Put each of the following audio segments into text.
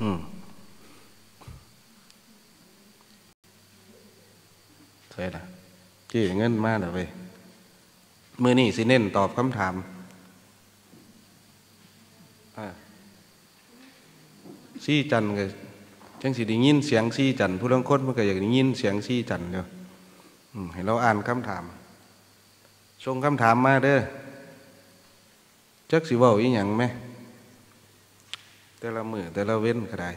อืมใช่ละที่เงินมาแล้วเว้ยมือนี่สิเน้นตอบคำถามซี่จันก็จังสิได้ยินเสียงซี่จันผู้ลังคนมันก็อยากได้ยินเสียงซี่จันเดียวให้เราอ่านคำถามส่งคำถามมาเด้อจักสิว่าอีหยังไหม แต่ละมือแต่ละเว้นก็ได้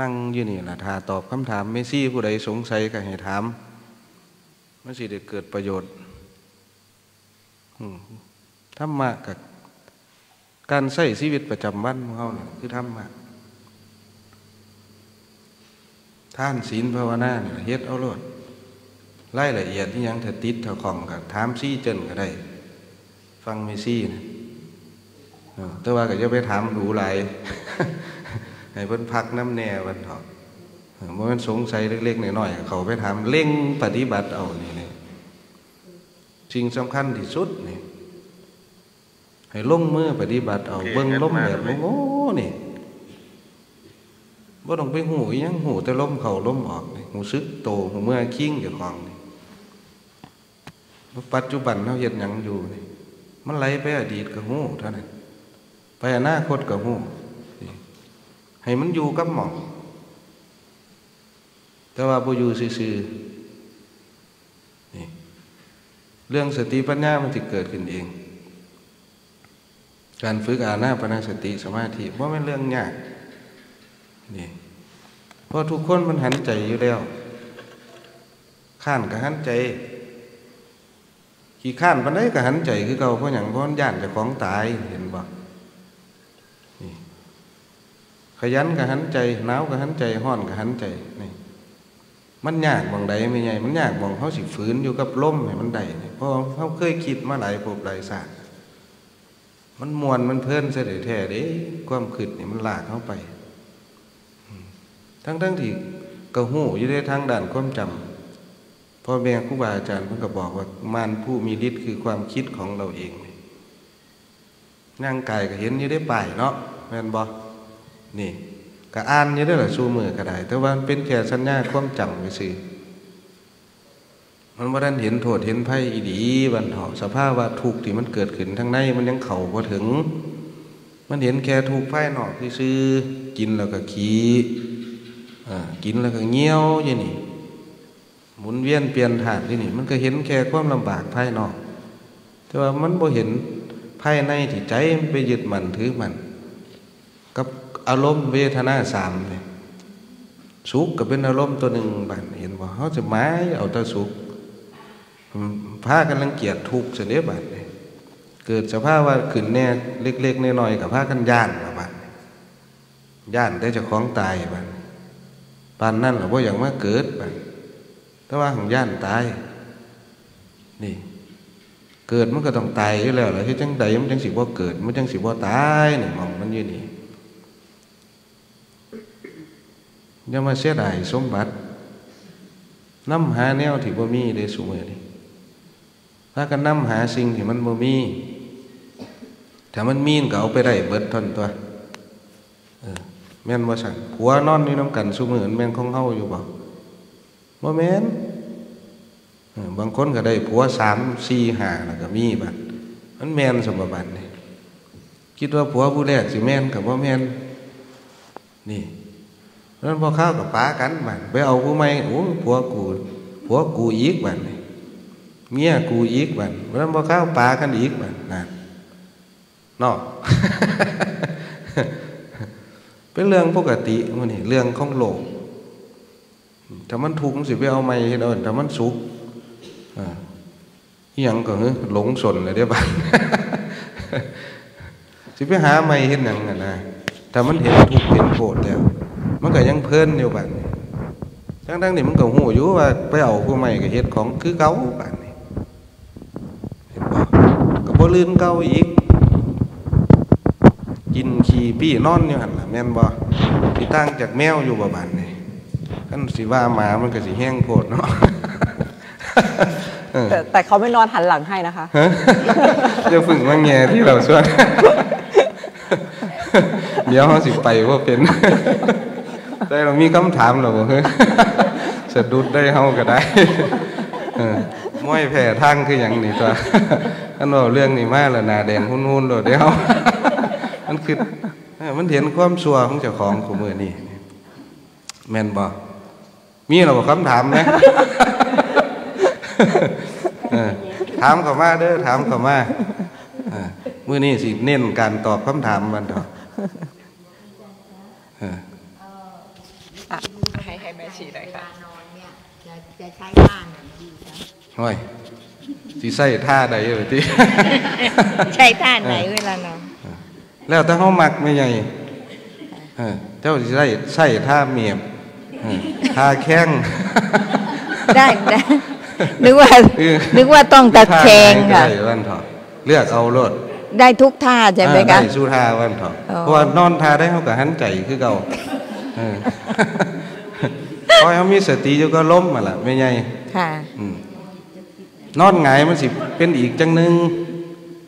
นั่งอยู่นี่ละถ้าตอบคำถามไม่ซี่ผู้ใดสงสัยก็ให้ถามมันสิได้เกิดประโยชน์ธรรมะกับการใช้ชีวิตประจำวันของเขาเนี่ยคือธรรมะท่านศีลภาวนาเนี่ยเฮ็ดเอาโลดไล่ละเอียดที่ยังถ้าติดถ้าของกับถามซี่เจนก็ได้ ฟังไม่ซี่นะ แต่ว่าก็จะไปถามดูหลายให้เพิ่นพักน้ำแน่วันเถอะเมื่อมันสงสัยเล็กๆหน่อยๆเขาไปถามเล่งปฏิบัติเอานี่นี่สิ่งสำคัญที่สุดนี่ให้ลงมือปฏิบัติเอาเบิ้งล้มแบบโอ้นี่บ่ต้องไปหูยังหูแต่ล้มเข่าล้มออกนี่หูซึกโตหูเมื่อคิงอยู่ของนี่ปัจจุบันเราเห็นยังอยู่นี่มันไหลไปอดีตกับหูเท่านั้น ไปอนาคตกับหูให้มันอยู่กับหมอง แต่ว่าบ่อยู่ซื่อนี่เรื่องสติปัญญามันจะเกิดขึ้นเอง การฝึกอาณาปณสติสมาธิว่าเป็นเรื่องยากนี่เพราะทุกคนมันหันใจอยู่แล้ว ข้านกับหันใจ ขี่ข้านปันได้กับหันใจคือเก่าเพราะอย่างเพราะย่านจะของตายเห็นบ่ ขยันกับหันใจหนาวกับหันใจห้อนกับหันใจนี่มันยากบางใดไม่ใหญ่มันยากบางเขาสิฝืนอยู่กับล่มให้มันได้เพราะเขาเคยคิดมาหลายภพหลายศาสตร์มันมวนมันเพลินเสด็จแท้เด้ความขืดนี่มันลากเข้าไป ทั้งทั้งที่กระหูอยู่ในทางด่านความจำพ่อแม่ครูบาอาจารย์เพิ่งก็บอกว่ามารผู้มีฤทธิ์คือความคิดของเราเองนั่งกายก็เห็นอยู่ได้ป่ายเนาะแม่นบอก นี่ก็อ่านอยู่ได้หรอสู้มือก็ได้ แต่ว่าเป็นแค่สัญญาความจำไปสิมันว่าท่านเห็นโทษเห็นไพ่อีดีบันเถาสภาพว่าทุกข์ที่มันเกิดขึ้นทั้งในมันยังเข่าพอถึง มันเห็นแค่ทุกข์ไพ่หนอกที่ซื้อกินแล้วก็ขี้กินแล้วก็เงี้ยวอย่างนี้หมุนเวียนเปลี่ยนถาดที่นี่ มันก็เห็นแค่ความลำบากภายนอก แต่ว่ามันบ่เห็นภายในที่ใจไปยึดมันถือมัน อารมณ์เวทนาสามเลยสุขก็เป็นอารมณ์ตัวหนึ่งบันเห็นว่าเขาจะไม้เอาแต่สุขพากันรังเกียจทุกข์เสียบันเกิดสภาพว่าขึ้นแน่เล็กๆน้อยๆกับพากันย่านบันย่านได้จะคล้องตายบันปานนั่นหรือว่าอย่างว่าเกิดบันถ้าว่าของย่านตายนี่เกิดมันก็ต้องตายอยู่แล้วแหละที่จังใดมันจังสิว่าเกิดมันจังสิว่าตายนี่มองมันอยู่นี่ อย่ามาเสียดายสมบัติน้ำหาแนวที่บ่มีได้สูงเลยถ้ากันน้ำหาสิ่งที่มันบ่มีถ้ามันมีก็เอาไปได้เบิดทนตัวแม่นว่าสั่งผัวนอนนี่น้ำกันสูมือนแม่นของเฮาอยู่บ่บ่แม่นบางคนก็ได้ผัวสามสี่ห้าแล้วก็มีบัดมันแม่นสมบัตินี่คิดว่าผัวผู้แรกสิแม่นกับว่าแม่นนี่ นั้นพอข้าวกับป้ากันบันไปเอาผู้ไม่โอ้ผัวกูผัวกูอีกบันเมียกูอีกบันนั้นพอข้าวป้ากันอีกบันนั่นนอกเป็นเรื่องปกติมันนี่เรื่องของโลกถ้ามันทุกข์สิไปเอาไม่เห็นเอินถ้ามันสุขอ่ายังก็หลงสนเลยเดี๋ยวบ้านสิไปหาไม่เห็นยังนะถ้ามันเห็นทุกข์เห็นโกรธแล้ว มันก็ยังเพลินอยู่บัดนี้ทั้งทั้งนี่มันก็หูอยู่ว่าไปเอาผู้ใหม่ก็เฮ็ดของคือเก่าบัดนี้เห็นบ่ก็บ่ลืมเก่าอีก กินขี้ปี้นอนอยู่หั่นล่ะแม่นบ่สิต่างจากแมวอยู่บ่บัดนี้คันสิว่าหมามันก็สิแห้งโพดเนาะแต่แต่เขาไม่นอนหันหลังให้นะคะจะฝึกว่าแง่ที่เราชวนเดี๋ยวเขาสิไปว่าเป็น แต่เรามีคำถามเราบอกเฮ้ยสะดุดได้เฮาก็ได้เออม้อยแผ่ทางคืออย่างนี้ตัวอันว่าเรื่องนี้มาแล้วหนาแดงหุ่นๆโลดเดี๋ยวมันคือเออมันเห็นความชัวของเจ้าของของมือนี่แม่นบ่มีเราบอกคำถามไหมเออถามเข้ามาเด้อถามเข้ามาเออมื้อนี้สิเน้นการตอบคำถามมันเถอะเอออะให้ให้แม่ชีหน่อย เว ค่ะ ลานอนเนี่ยจะจะใช้บ้านอย่างดีนะ ห้อยสิใส่ท่าใดเอ่ยติใช้ท่าไหนเวลานอนแล้วถ้าเฮามักไม่ใหญ่เออเจ้าสิใส่ใส่ท่าเมียบเออท่าแข้งได้ได้นึกว่าเออนึกว่าต้องตะแคงท่าค่ะไหนก็ได้วันเถอะเลือกเอาโลดได้ทุกท่าใช่ไหมอ่าคะได้สู้ท่าวันเถอะอ๋อเพราะว่านอนท่าได้เฮาก็หันใจคือเก่าเออพอเฮามีสติอยู่ก็ล้มมาล่ะไม่ใหญ่ค่ะอืม นอนหงายมันสิเป็นอีกจังหนึ่ง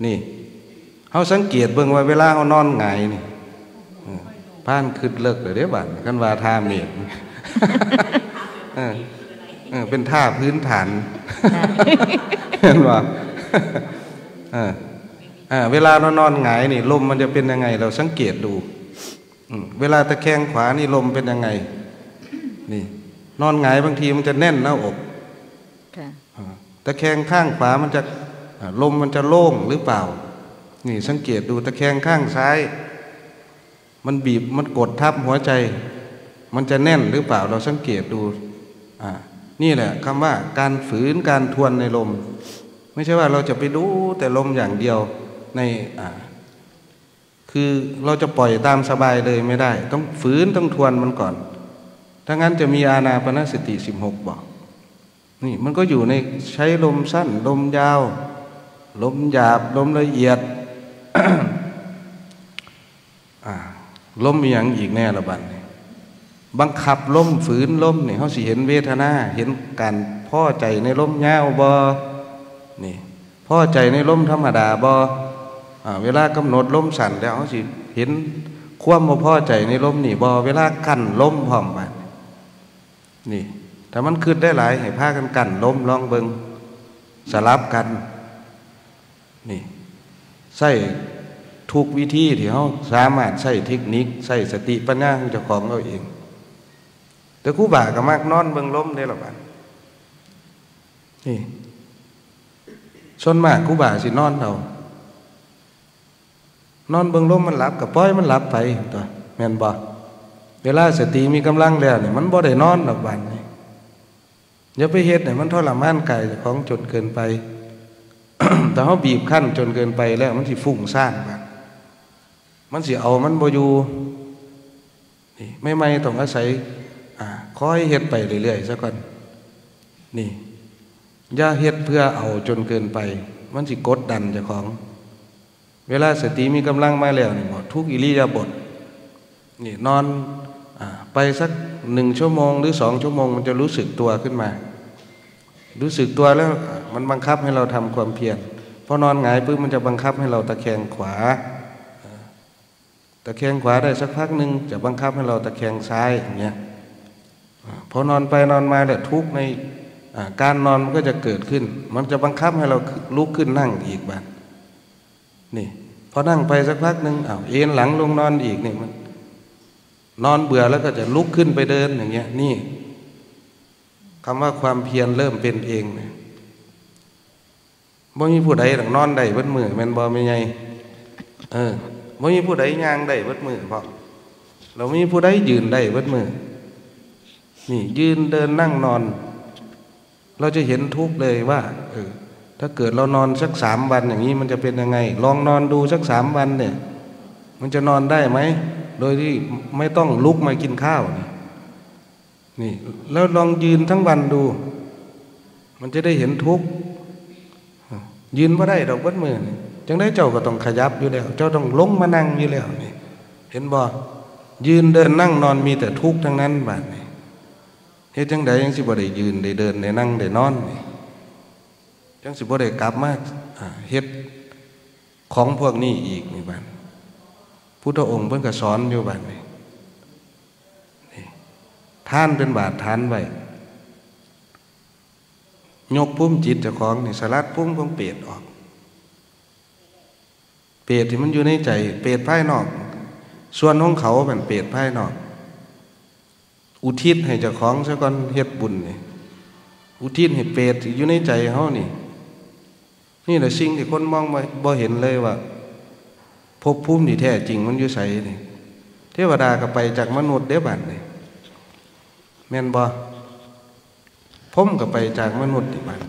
นี่เฮาสังเกตเบิ่งว่าเวลาเฮานอนหงายนี่ผ่านขึ้นเลิกเลยเด้บัดกันว่าท่าเมียดเป็นท่าพื้นฐานเห็นว่าเวลาเรานอนหงายนี่ลมมันจะเป็นยังไง เราสังเกตดูเวลาตะแคงขวานี่ลมเป็นยังไง นี่ นอนหงายบางทีมันจะแน่นหน้าอก ตะแคงข้างขวามันจะลมมันจะโล่งหรือเปล่า นี่สังเกตดูตะแคงข้างซ้าย มันบีบมันกดทับหัวใจ มันจะแน่นหรือเปล่า เราสังเกตดูนี่แหละคำว่าการฝืนการทวนในลม ไม่ใช่ว่าเราจะไปดูแต่ลมอย่างเดียวในคือเราจะปล่อยตามสบายเลยไม่ได้ ต้องฝืนต้องทวนมันก่อนถ้างั้นจะมีอาณาปณสติสิบหกบอก นี่มันก็อยู่ในใช้ลมสั้น ลมยาว ลมหยาบ ลมละเอียดลมอย่างอีกแน่ละบันบังคับลมฝืนลมนี่เขาสิเห็นเวทนา เห็นการพ่อใจในลมยาวบอนี่พ่อใจในลมธรรมดาบอเวลากำหนดลมสั่นแล้วเขาสิเห็นความบ่พ่อใจในลมนี่บอเวลากั้นลมพร้อมบัดนี่ ถ้ามันขึ้นได้หลายให้พากันกันล้มลองเบิงสลับกันนี่ใส่ทุกวิธีที่เขาสามารถใส่เทคนิคใส่สติปัญญาของเจ้าของเราเอง แต่คู่บ่าก็มักนอนเบิงล้มได้หรอบ้านนี่ส่วนมากคู่บ่าสินอนเรานอนเบิงล้มมันหลับกับปล่อยมันหลับไปตัวแม่นบ่เวลาสติมีกำลังแล้วเนี่ยมันบ่ได้นอนหรอกบ้านนี่ อย่าไปเฮ็ดเนี่ยมันทรมานกายจ้าของจนเกินไป แต่เขาบีบขั้นจนเกินไปแล้วมันสิฟุ้งซ่านบ้างมันสิเอามันบ่อยู่นี่ไม่ไม่ต้องอาศัยอ่าคอยเฮ็ดไปเรื่อยๆซะก่อนนี่อย่าเฮ็ดเพื่อเอาจนเกินไป มันสิกดดันเจ้าของ เวลาสติมีกำลังมาแล้วนี่หมดทุกอิริยาบถนี่นอนอไปสัก หนึ่งชั่วโมงหรือสองชั่วโมง มันจะรู้สึกตัวขึ้นมา รู้สึกตัวแล้วมันบังคับให้เราทำความเพียรพอนอนหงายปุ๊บมันจะบังคับให้เราตะแคงขวา ตะแคงขวาได้สักพักหนึ่งจะบังคับให้เราตะแคงซ้ายอย่างเงี้ยอ่าพอนอนไปนอนมาเนี่ทุกในการนอนมันก็จะเกิดขึ้น มันจะบังคับให้เราลุกขึ้นนั่งอีกบ้างนี่พอนั่งไปสักพักหนึ่งอ้าวเอ็นหลังลงนอนอีกนี่มัน นอนเบื่อแล้วก็จะลุกขึ้นไปเดินอย่างเงี้ยนี่คำว่าความเพียรเริ่มเป็นเองเนี่ยบ่มีผู้ใดหลังนอนได้เบิดมือแม่นบ่ไม่ไงเออบ่มีผู้ใดย่างได้เบิดมือเพราะเรามีผู้ใดยืนได้เบิดมือนี่ยืนเดินนั่งนอน เราจะเห็นทุกเลยว่าเออถ้าเกิดเรานอนสักสามวันอย่างนี้มันจะเป็นยังไง ลองนอนดูสักสามวันเนี่ย มันจะนอนได้ไหม โดยที่ไม่ต้องลุกมากินข้าวนี่นี่แล้วลองยืนทั้งวันดู มันจะได้เห็นทุกข์ยืนว่าได้ดอกวัดมือนี่จังได้เจ้าก็ต้องขยับอยู่แล้ว เจ้าต้องลงมานั่งอยู่แล้วนี่ เห็นบ่ยืนเดินนั่งนอนมีแต่ทุกข์ทั้งนั้นบาดนี่เฮ็ดจังใดยังสิบ่ได้ยืนได้เดินได้นั่งได้นอนนี่จังสิบ่ได้กลับมาอ่าเฮ็ดของพวกนี้อีกนี่บาด พุทธองค์เพิ่นก็สอนอยู่บัดนี้นี่ท่านเป็นบาทฐานไว้ยกพุ่มจิตเจ้าของนี่สลัดพุ่มของเปรตออก เปรตที่มันอยู่ในใจ เปรตภายนอก ส่วนของเขาเป็นเปรตภายนอก อุทิศให้เจ้าของซะก่อนเฮ็ดบุญนี่อุทิศให้เปรตที่อยู่ในใจเฮานี่ นี่แหละสิ่งที่คนมองบ่บ่เห็นเลยว่า ภพภูมิที่แท้จริงมันอยู่ไสนี่เทวดาก็ไปจากมนุษย์เด้บัดนี่แม่นบ่พมก็ไปจากมนุษย์นี่บัด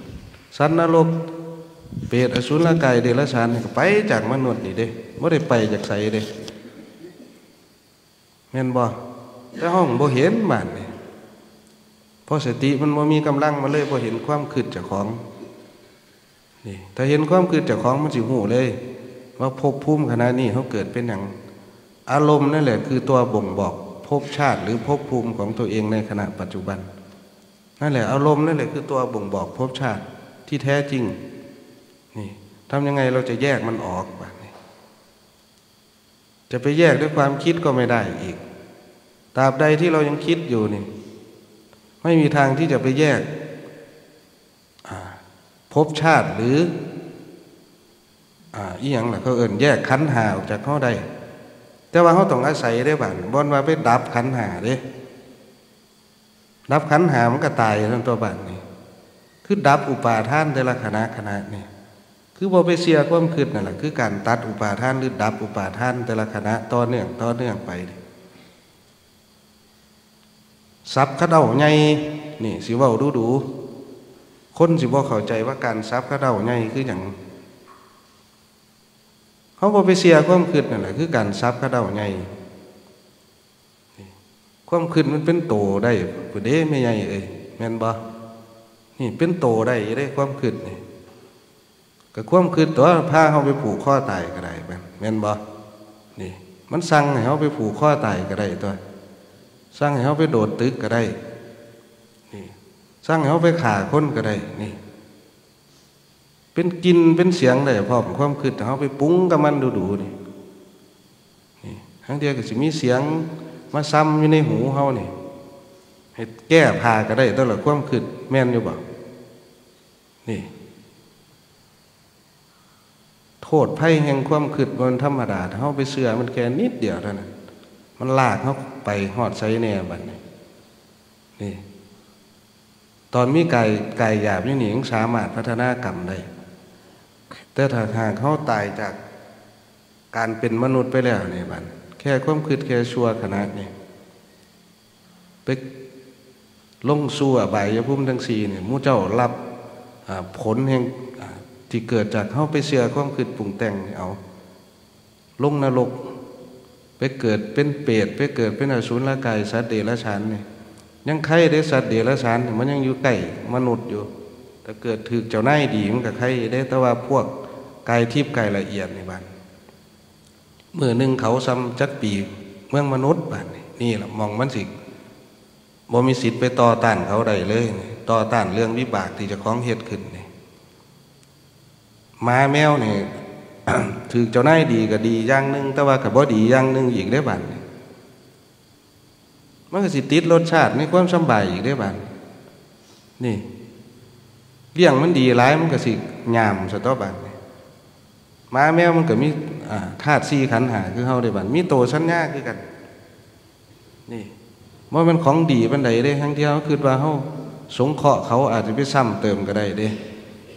สัตว์นรกเปรตอสุรกายเดรัจฉานก็ไปจากมนุษย์นี่เด้บ่ได้ไปจากไสเด้แม่นบ่แต่ห้องบ่เห็นบาดนี่เพราะสติมันบ่มีกำลังมันเลยบ่เห็นความคิดจ้าของนี่ถ้าเห็นความคิดจ้าของมันสิหูเลย ว่าภพภูมิขณะนี้เขาเกิดเป็นอย่างอารมณ์นั่นแหละคือตัวบ่งบอกภพชาติหรือภพภูมิของตัวเองในขณะปัจจุบันนั่นแหละอารมณ์นั่นแหละคือตัวบ่งบอกภพชาติที่แท้จริงนี่ทำยังไงเราจะแยกมันออกบบนี้จะไปแยกด้วยความคิดก็ไม่ได้อีกตราบใดที่เรายังคิดอยู่นี่ ไม่มีทางที่จะไปแยกภพชาติหรือ อ่าอีหยังล่ะเขาเอิ่นแยกขันหาออกจากเขาได้ แต่ว่าเขาต้องอาศัยได้บ้านบอนว่าไปดับขันหาเด้ดับขันหามันก็ตายทั้งตัวบ้านนี่คือดับอุปาทานแต่ละคณะคณะนี่คือบ่ไปเสียความคิดนั่นแหละคือการตัดอุปาทานหรือดับอุปาทานแต่ละคณะต่อเนื่องต่อเนื่องไปซับขะเดาไงนี่สิเว้าดูดูคนสิบ่เข้าใจว่าการซับขะเดาไงคืออย่าง เขาบ่ไปเสียความคิดนั่นแหละคือการซับขะเดาไงความคิดมันเป็นโตได้ผู้เด้ไม่ใหญ่เอ้ยแม่นบ่นี่เป็นโตได้ได้ความคิดนี่ก็ความคิดตัวพาเขาไปผูกข้อตายก็ได้แม่นแม่นบ่นี่ มันสั่งให้เขาไปผูกข้อตายก็ได้ตัวสั่งให้เขาไปโดดตึกก็ได้นี่สั่งให้เขาไปฆ่าคนก็ได้นี่ เป็นกินเป็นเสียงได้พร้อมความคิดเขาไปปรุงกับมันดูๆนี่นี่ทั้งเดียวก็สิมีเสียงมาซ้ำอยู่ในหูเขานี่ให้แก้พาก็ได้ตลอดความคิดแม่นอยู่บ่นี่ โทษไพ่แห่งความคิดบนธรรมดาเขาไปเสือมันแค่นิดเดียวเท่านั้นมันลากเขาไปหอดไซแน่บัดนี้นี่ตอนมีกายกายหยาบนี่หนิงสามารถพัฒนากรรมได้ แต่ถ้าหากเขาตายจากการเป็นมนุษย์ไปแล้วเนี่ยบัดแค่ความคิดแค่ชั่วขนาดนี้ไปลงสู่อบายภูมิทั้งสี่เนี่ยมูเจ้ารับผลแห่งที่เกิดจากเขาไปเชื่อความคิดปรุงแต่งเอาลงนรกไปเกิดเป็นเปรตไปเกิดเป็นอสุรกายสัตว์เดรัจฉานเนี่ยยังไข่ได้สัตว์เดรัจฉานมันยังอยู่ใกล้มนุษย์อยู่ถ้าเกิดถือเจ้าหน้าดีมันกับไข่ได้แต่ว่าพวก กายทิพย์กายละเอียดในบ้านเมื่อหนึ่งเขาซ้ำจักปีเมืองมนุษย์บ้านนี่แหละมองมันสิบ่มีสิทธิ์ไปต่อต้านเขาได้เลย ต่อต้านเรื่องวิบากที่จะคล้องเหตุขึ้นนี่มาแมวนี่ถือเจ้านายดีก็ดีอย่างหนึ่งแต่ว่ากับบ่ดีอย่างหนึ่งอีกได้บ้านมันก็สิติดรสชาติในความสบายอีกได้บ้านนี่เลี้ยงมันดีร้ายมันก็สิยามสตอบ้าน มาแมวมันก็มีธาตุสี่ขันหาคือเฮาได้บ้านมีโตชั้นยาคือกัน นี่ว่ามันของดีบันไดได้ทั้งที่เขาคือว่าเขาสงเคราะห์เขาอาจจะไปซ้ำเติมก็ได้เด้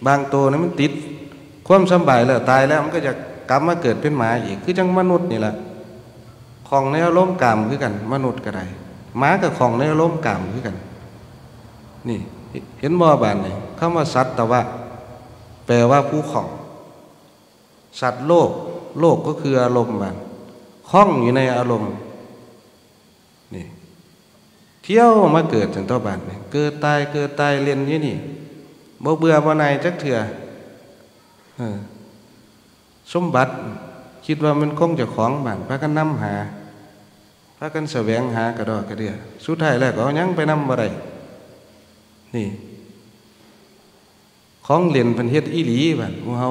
บางตัวนั้นมันติด ความสบายแล้วตายแล้วมันก็จะกลับมาเกิดเป็นหมาอีก คือจังมนุษย์นี่แหละของในอารมณ์กามคือกัน มนุษย์ก็ได้หมากับของในอารมณ์กามคือกัน นี่ เห็นบ่บานนี่คำว่าสัตว์แต่ว่า แปลว่าผู้ของ สัตว์โลก โลกก็คืออารมณ์มันคล้องอยู่ในอารมณ์นี่เที่ยวมาเกิดถึงตัวบานนี่เกิดตายเกิดตายเรียนยี่นี่บ่เบื่อบ่นายจักเถื่อสมบัติ คิดว่ามันคงจะของบ้านพากันนำหาพากันแสวงหากระดอกกระเดียสุดท้ายแล้วก็ยังไปนำบ่ได้นี่ ของเรียนเป็นเฮ็ดอีหลีบ้านหมู่เฮา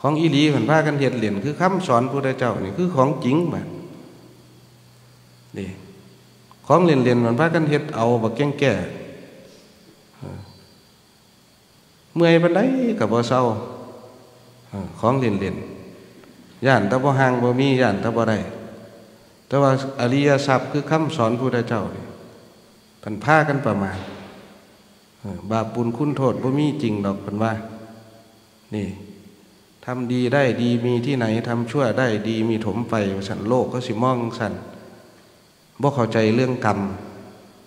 ของอีหลีมันพากันเฮ็ดเหรียญคือคำสอนพระพุทธเจ้านี่คือของจริงบัดนี่ของเรียนเรียนมันพากันเฮ็ดเอาบักแก้งแก่เมื่อยปานใดก็บ่เศร้าของเรียนเรียนย่านตะบ่ห่างบ่มีย่านตะบ่ได้แต่ว่าอริยทรัพย์คือคำสอนพระพุทธเจ้านี่เพิ่นพากันประมาณบาปบุญคุณโทษบ่มีจริงดอกเพิ่นว่า นี่ ทำดีได้ดีมีที่ไหนทำชั่วได้ดีมีถมไฟสันโลกก็สิมองสันบ่เข้าใจเรื่องกรรม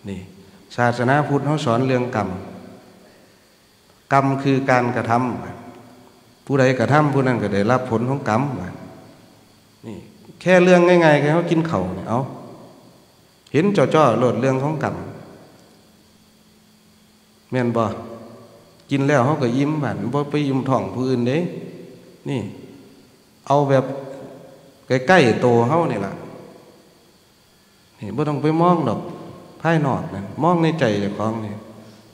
นี่ศาสนาพุทธเขาสอนเรื่องกรรมกรรมคือการกระทำผู้ใดกระทำผู้นั้นก็ได้รับผลของกรรมนี่แค่เรื่องง่ายๆแค่เขากินเขาเนี่ยเอาเห็นจ่อๆโลดเรื่องของกรรมแม่นบ่กินแล้วเขาก็ยิ้มหวานบ่ไปยิ้มท้องผู้อื่นเด้ นี่ เอาแบบใกล้ๆโตวเฮานี่ล่ะนี่บ่ต้องไปมองดอกภายนอกนั่นมองในใจเจ้าของนี่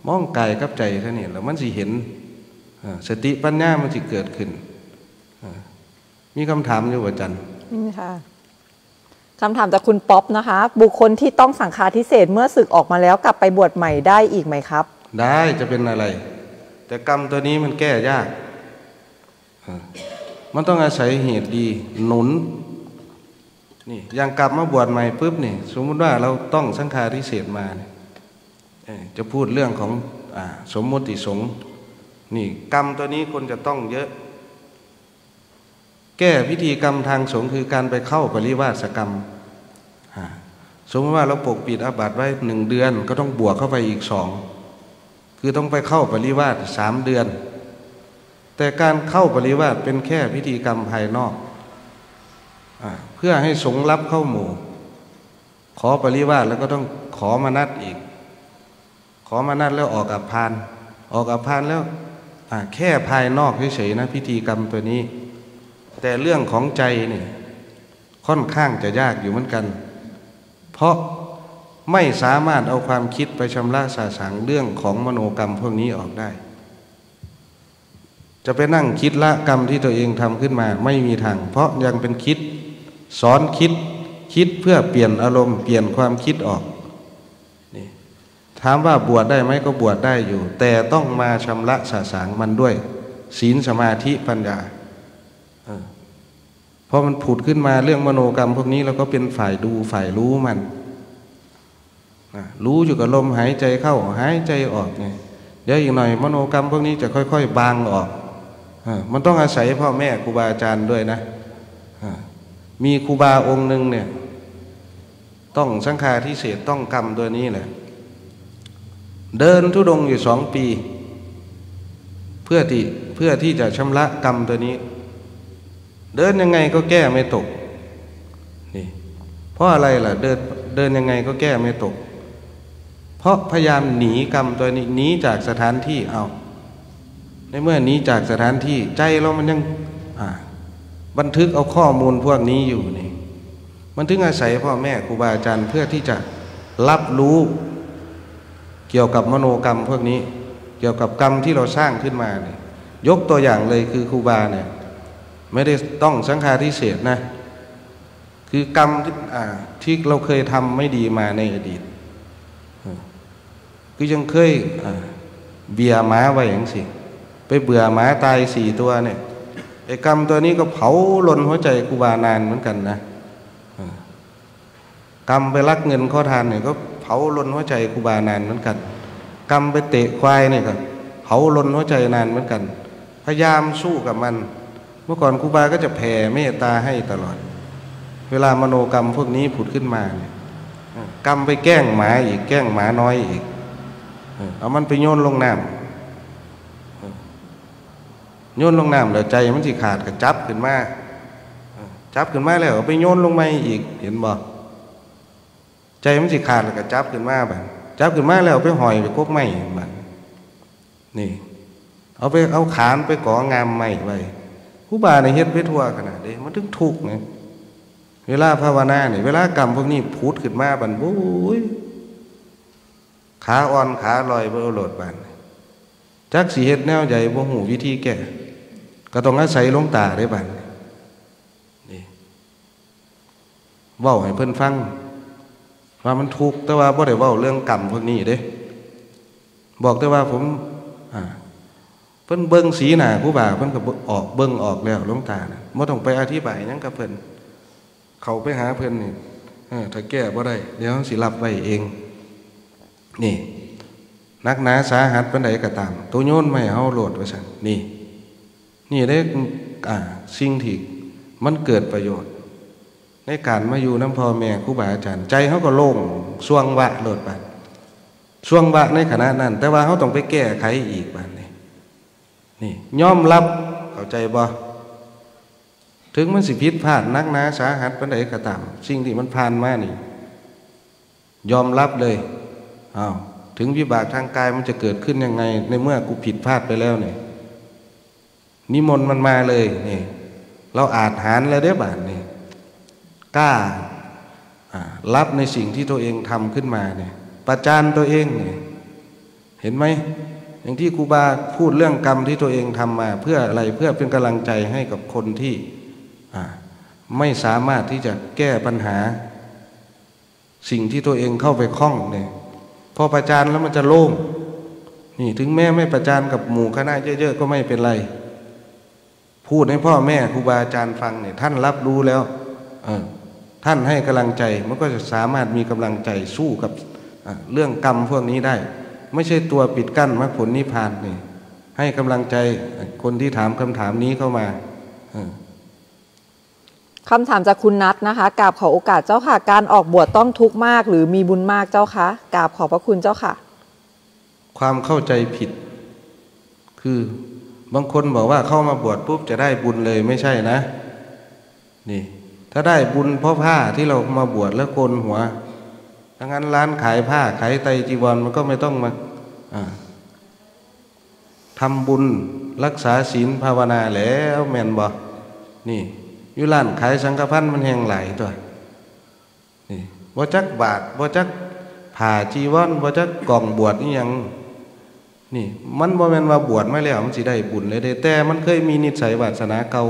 มองกายกับใจแค่นี้แล้วมันสิเห็นเออสติปัญญามันสิเกิดขึ้นเออมีคำถามอยู่ว่าจันนี่ค่ะคำถามจากคุณป๊อปนะคะ บุคคลที่ต้องสังฆาทิเศษเมื่อศึกออกมาแล้วกลับไปบวชใหม่ได้อีกไหมครับ ได้จะเป็นอะไร แต่กรรมตัวนี้มันแก้ยากเออ มันต้องอาศัยเหตุดีหนุนนี่อย่างกลับมาบวชใหม่ปุ๊บนี่สมมุติว่าเราต้องสังฆาทิเศษมาเนี่ยจะพูดเรื่องของอสมมติสงฆ์นี่กรรมตัวนี้คนจะต้องเยอะ แก้พิธีกรรมทางสงฆ์คือการไปเข้าปริวาสกรรมสมมติว่าเราปกปิดอาบัติไว้หนึ่งเดือน ก็ต้องบวกเข้าไปอีกสองคือต้องไปเข้าปริวาสสามเดือน แต่การเข้าปริวาสเป็นแค่พิธีกรรมภายนอกอเพื่อให้สงรับเข้าหมู่ ขอปริวาสแล้วก็ต้องขอมานัดอีก ขอมานัดแล้วออกอับพาน ออกอับพานแล้วแค่ภายนอกเฉยๆนะพิธีกรรมตัวนี้ แต่เรื่องของใจนี่ค่อนข้างจะยากอยู่เหมือนกัน เพราะไม่สามารถเอาความคิดไปชำระสาสางเรื่องของมโนกรรมพวกนี้ออกได้ จะไปนั่งคิดละกรรมที่ตัวเองทำขึ้นมา ไม่มีทาง เพราะยังเป็นคิดสอนคิดคิดเพื่อเปลี่ยนอารมณ์เปลี่ยนความคิดออกนี่ถามว่าบวชได้ไหมก็บวชได้อยู่ แต่ต้องมาชำระสาสางมันด้วย ศีลสมาธิปัญญาเออเพราะมันผุดขึ้นมาเรื่องมโนกรรมพวกนี้เราก็เป็นฝ่ายดูฝ่ายรู้มันรู้อยู่กับลมหายใจเข้าหายใจออกไงเดี๋ยวอีกหน่อยมโนกรรมพวกนี้จะค่อย ๆ บางออก มันต้องอาศัยพ่อแม่ครูบาอาจารย์ด้วยนะมีครูบาองค์หนึ่งเนี่ย ต้องสังฆาทิเศษต้องกรรมตัวนี้แหละ เดินทุดงอยู่สองปี เพื่อที่เพื่อที่จะชำระกรรมตัวนี้ เดินยังไงก็แก้ไม่ตกนี่เพราะอะไรล่ะ เดินเดินยังไงก็แก้ไม่ตก เพราะพยายามหนีกรรมตัวนี้หนีจากสถานที่เอา ในเมื่อนี้จากสถานที่ใจเรามันยังบันทึกเอาข้อมูลพวกนี้อยู่นี่ มันถึงอาศัยพ่อแม่ครูบาอาจารย์เพื่อที่จะรับรู้เกี่ยวกับมโนกรรมพวกนี้ เกี่ยวกับกรรมที่เราสร้างขึ้นมาเนี่ยยกตัวอย่างเลยคือครูบาเนี่ยไม่ได้ต้องสังฆาทิเศษนะ คือกรรมที่ที่เราเคยทำไม่ดีมาในอดีตเออคือยังเคยเบียร์หมาไว้อย่างสิ่ง ไปเบื่อหมาตายสี่ตัวเนี่ยไอ้กรรมตัวนี้ก็เผาลนหัวใจครูบานานเหมือนกันนะกรรมไปลักเงินข้อทานเนี่ยก็เผาลนหัวใจครูบานานเหมือนกัน กรรมไปเตะควายเนี่ยก็เผาลนหัวใจนานเหมือนกัน พยายามสู้กับมัน เมื่อก่อนครูบาก็จะแผ่เมตตาให้ตลอด เวลามโนกรรมพวกนี้ผุดขึ้นมาเนี่ยกรรมไปแกล้งหมาอีกแกล้งหมาน้อยอีกเอามันไปโยนลงน้ำ โยนลงน้ำแล้วใจมันสิขาดก็จับขึ้นมาจับขึ้นมาแล้วเอาไปโยนลงมาอีกเห็นบ่ใจมันสิขาดแล้วก็จับขึ้นมาบัดจับขึ้นมาแล้วเอาไปหอยไปกกไม้บัดนี่เอาไปเอาขานไปก่องามไม้ไว้ผู้บาในเฮ็ดไปทั่วขนาดนี้มันถึงทุกข์ไงเวลาภาวนาเนี่ยเวลากรรมพวกนี้พูดขึ้นมาบันบุ้ยขาอ่อนขาลอยเบอโหลดบันจักสีเฮ็ดแนวใหญ่บ่หูวิธีแก่ ก็ต้องอาศัยลงตาได้บัดนี้นี่เว้าให้เพิ่อนฟัง ว่ามันทุกข์แต่ว่าบ่ได้เว้าเรื่องกรรมพวกนี้เด้ บอกแต่ว่าผมเพิ่นเบิ่งสีหนาผู้บ่าเพิ่นก็ออกเบิ่งออกแล้วลงตาน่ะบ่ต้องไปอธิบายหยังกับเพิ่นเขาไปหาเพิ่นนี่เออถ้าแก้บ่ได้ เดี๋ยวสิรับไว้เอง นี่นักหนาสาหัสปานใดก็ตาม ตัวโยนไม่เฮาโหลดไว่าซั่นนี่ นี่ได้สิ่งที่มันเกิดประโยชน์ ในการมาอยู่น้ำพ่อแม่ครูบาอาจารย์ ใจเขาก็โล่งช่วงวะโหลดไปช่วงวะในขณะนั้น แต่ว่าเขาต้องไปแก้ไขอีกบ้านนี้นี่ยอมรับเข้าใจบ่ถึงมันสิพิษพลาดนักหนาสาหัสปานใดก็ตามสิ่งที่มันผ่านมานี่ ยอมรับเลยอ้าวถึงวิบากทางกายมันจะเกิดขึ้นยังไง ในเมื่อกูผิดพลาดไปแล้วเนี่ย นิมนต์มันมาเลยนี่เราอาจหารแล้วได้อบาทนี่กล้ารับในสิ่งที่ตัวเองทำขึ้นมาเนี่ยประจานตัวเองเนี่ยเห็นไหมอย่างที่ครูบาพูดเรื่องกรรมที่ตัวเองทำมา เพื่ออะไรเพื่อเป็นกำลังใจให้กับคนที่ไม่สามารถที่จะแก้ปัญหา สิ่งที่ตัวเองเข้าไปคล้องเนี่ยพอประจานแล้วมันจะโล่งนี่ถึงแม้ไม่ประจานกับหมู่คณะเยอะๆก็ไม่เป็นไร พูดให้พ่อแม่ครูบาอาจารย์ฟังเนี่ยท่านรับรู้แล้วเออท่านให้กำลังใจมันก็จะสามารถมีกำลังใจสู้กับอะเรื่องกรรมพวกนี้ได้ ไม่ใช่ตัวปิดกั้นมรรคผลนิพพานนี่ให้กำลังใจคนที่ถามคำถามนี้เข้ามาเออคำถามจากคุณนัทนะคะกราบขอโอกาสเจ้าค่ะ การออกบวชต้องทุกข์มาก หรือมีบุญมากเจ้าคะกราบขอบพระคุณเจ้าค่ะ ความเข้าใจผิด คือ บางคนบอกว่าเข้ามาบวชปุ๊บจะได้บุญเลยไม่ใช่นะ นี่ ถ้าได้บุญเพราะผ้าที่เรามาบวชแล้วโกนหัวถ้างั้นร้านขายผ้าขายไตจีวรมันก็ไม่ต้องมาอ่าทำบุญรักษาศีลภาวนาแล้วแม่นบ่นี่อยู่ร้านขายสังฆพันธ์มันแหงไหลตัวนี่บ่จักบาทบ่จักผ่าจีวรบ่จักกล่องบวชนี่ยัง นี่ มันบ่แม่นว่าบวชไมาแล้วมันสิได้บุญเลยเด้ แต่มันเคยมีนิสัยวาสนาเก่า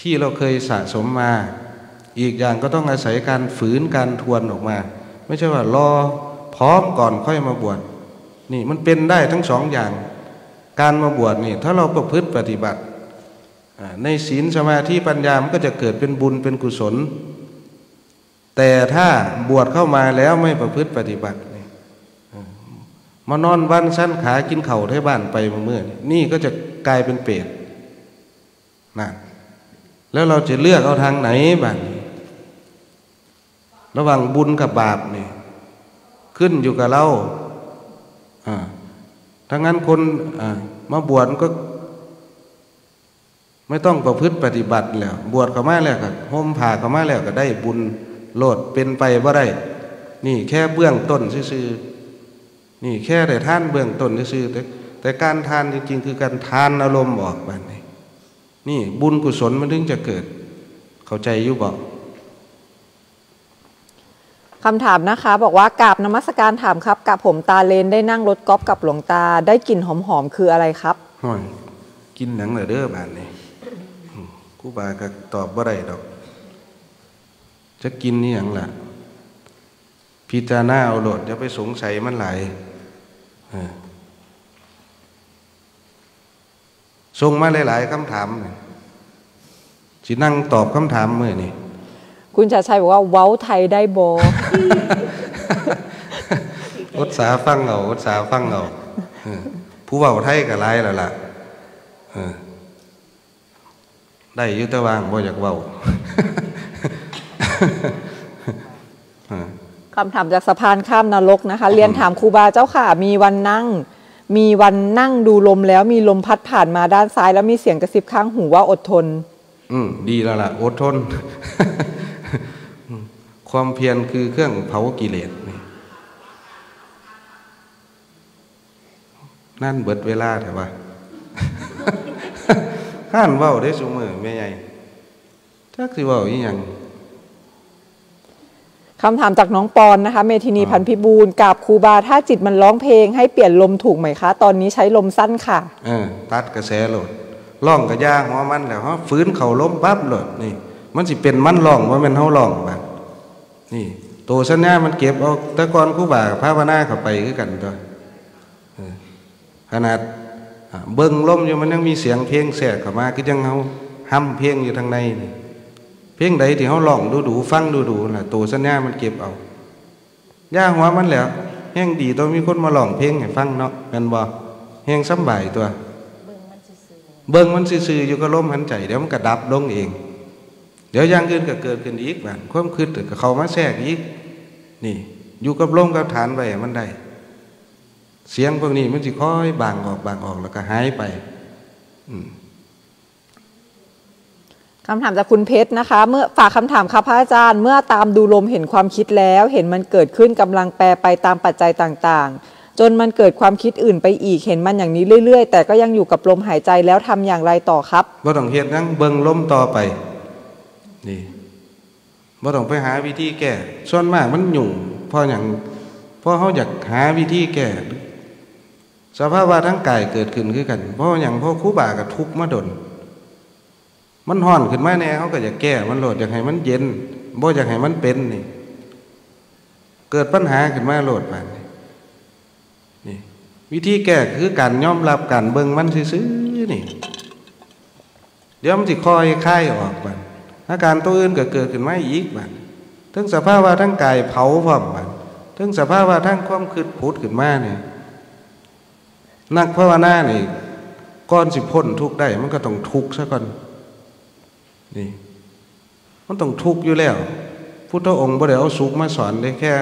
ที่เราเคยสะสมมา อีกอย่างก็ต้องอาศัยการฝืนการทวนออกมา ไม่ใช่ว่ารอพร้อมก่อนค่อยมาบวชนี่มันเป็นได้ทั้งสองอย่าง การมาบวชนี่ ถ้าเราประพฤติปฏิบัติ ในศีลสมาธิปัญญามันก็จะเกิดเป็นบุญเป็นกุศล แต่ถ้าบวชเข้ามาแล้วไม่ประพฤติปฏิบัติ มานอนวันสั้นขากินเข่าวที่บ้านไปเมื่อนี่นี่ก็จะกลายเป็นเปรตนั่นแล้วเราจะเลือกเอาทางไหนบ้างระหว่างบุญกับบาปนี่ขึ้นอยู่กับเราถ้างั้นคนมาบวชก็ไม่ต้องประพฤติปฏิบัติแล้ว บวชก็มาแล้วก็ห่มผ้าก็มาแล้วก็ได้บุญโลดเป็นไปว่าได้ นี่แค่เบื้องต้นซื่อๆ นี่แค่แต่ท่านเบื้องต้นซื่อๆแต่แต่การทานจริง ๆ คือการทานอารมณ์ออกบ้านนี้นี่บุญกุศลมันถึงจะเกิด เข้าใจอยู่บอกคำถามนะคะ บอกว่ากราบนมัสการถามครับกับผมตาเลนได้นั่งรถกอล์ฟกับหลวงตาได้กลิ่นหอมๆคืออะไรครับห่อยกินหนังเหรอเด้อบานนี่อืมครูบาก็ตอบบ่ได้ดอก จะกินนี่อย่างล่ะ พิจารณาเอาโหลดอย่าไปสงสัยมันหลายเออส่งมาหลาย ๆคำถามนี่สินั่งตอบคำถามมื่อนี่คุณชาชัยบอกว่า เว้าไทยได้โบอดสาฟังเอาอดสาฟังเอาเออผู้เว้าไทยก็หลายแล้วล่ะเออได้อยุตะวางบ่อยากเว้าเออ คำถามจากสะพานข้ามนรกนะคะ เรียนถามครูบาเจ้าค่ะ มีวันนั่ง มีวันนั่งดูลมแล้วมีลมพัดผ่านมาด้านซ้าย แล้วมีเสียงกระซิบข้างหูว่าอดทน อืมดีแล้วล่ะ อดทนอืมความเพียรคือเครื่องเผากิเลสนี่นั่นเบิดเวลาแต่ว่าข้านเว้าได้ซุมือแม่ใหญ่จักสิเว้าอีหยัง คำถามจากน้องปอนนะคะ เมทินีอ่าพันธ์พิบูลกับครูบาถ้าจิตมันร้องเพลงให้เปลี่ยนลมถูกไหมคะ ตอนนี้ใช้ลมสั้นค่ะเออตัดกระแสโหลดล่องกับยาหัวมันแล้วเฮาฟื้นเข่าล้มปั๊บเลยนี่ มันสิเป็นมันล่องว่ามันเฮาล่องบัดนี่ตัวสัญญามันเก็บเอาแต่ก่อนครูบากับภาวนาเข้าไปคือกันตัวเออขนาดอ่าเบิ่งลมอยู่มันยังมีเสียงเพลงแทรกเข้ามาคือจังเฮาห้ำเพลงอยู่ทางในนี่ เพลงใดที่เฮาร้องดูดูฟังดูดูๆล่ะตัวสัญญามันเก็บเอาย่าหัวมันแล้วแห้งดีต้องมีคนมาร้องเพลงให้ฟังเนาะแม่นบ่แห้งสำบายตัว เบิ่งมันซื่อๆอยู่กับลมหันใจเดี๋ยวมันก็ดับลงเอง เดี๋ยวย่างอื่นก็เกิดขึ้นอีกบ้านความคิดก็เข้ามาแทรกอีกนี่อยู่กับลมกับฐานไว้ให้มันได้ เสียงพวกนี้มันสิค่อยบางออกบางออกแล้วก็หายไป อืม คำถามจากคุณเพชรนะคะ เมื่อฝากคำถามค่ะพระอาจารย์ เมื่อตามดูลมเห็นความคิดแล้ว เห็นมันเกิดขึ้นกำลังแปรไปตามปัจจัยต่างๆ จนมันเกิดความคิดอื่นไปอีกเห็นมันอย่างนี้เรื่อย ๆ แต่ก็ยังอยู่กับลมหายใจแล้วทำอย่างไรต่อครับบ่ต้องเฮ็ดหยังเบิ่งลมต่อไปนี่บ่ต้องไปหาวิธีแก้ส่วนมากมันยุ่เพราะหยังเพราะเฮาอยากหาวิธีแก้สภาพวะทั้งกายเกิดขึ้นคือกัน เพราะหยังพราะครูบาก็ทุกข์มาดน มันฮ้อนขึ้นมาแน่เฮาก็อยากแก้ มันโหลดอยากให้มันเย็นบ่อยากให้มันเป็นนี่ เกิดปัญหาขึ้นมาโหลดบาดนี้นี่วิธีแก้คือการยอมรับการเบิ่งมันซื่อนี่ เดี๋ยวมันสิคอยคายออกบัดอาการตัวอื่นก็เกิดขึ้นมาอีกบัดทั้งสภาพวะทั้งกายเผาพร้อมบัดทั้งสภาพวะทั้งความคิดผุดขึ้นมาเนี่ยนักภาวนานี่ก่อนสิพ้นทุกได้ มันก็ต้องทุกซะก่อน นี่ มันต้องทุกข์อยู่แล้วพุทธองค์บ่ได้เอาสุขมาสอนได้แค่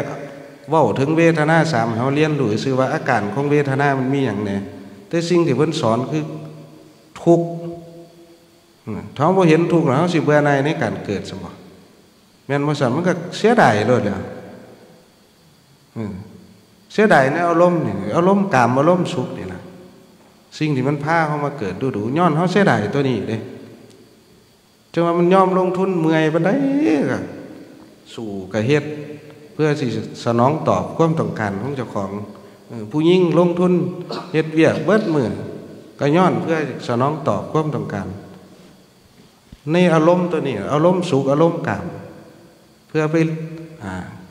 ว้าถึงเวทนาสามเฮาเรียนรู้ซื่อว่าอาการของเวทนามันมีหยังแหนแต่สิ่งที่เพิ่นสอนคือทุกข์อืมถ้าบ่เห็นทุกข์แล้วเราสิเบื่อหน่าในการเกิดสมบ่แม่นบ่ซั่นมันก็เสียดายโลดแล้วเสียดายในอารมณ์นี่อารมณ์กามอารมณ์สุขนี่ล่ะสิ่งที่มันพาเข้ามาเกิดดูๆย้อนเฮาเสียดายตัวนี้เด้ จังว่ามันยอมลงทุนเมื่อยปานใดก็สู้ก็เฮ็ดเพื่อสิสนองตอบความต้องการของเจ้าของผู้หญิงลงทุนเฮ็ดเวียกเบิดมือก็ย้อนเพื่อสนองตอบความต้องการ ในอารมณ์ตัวนี้อารมณ์สุขอารมณ์กามเพื่อไป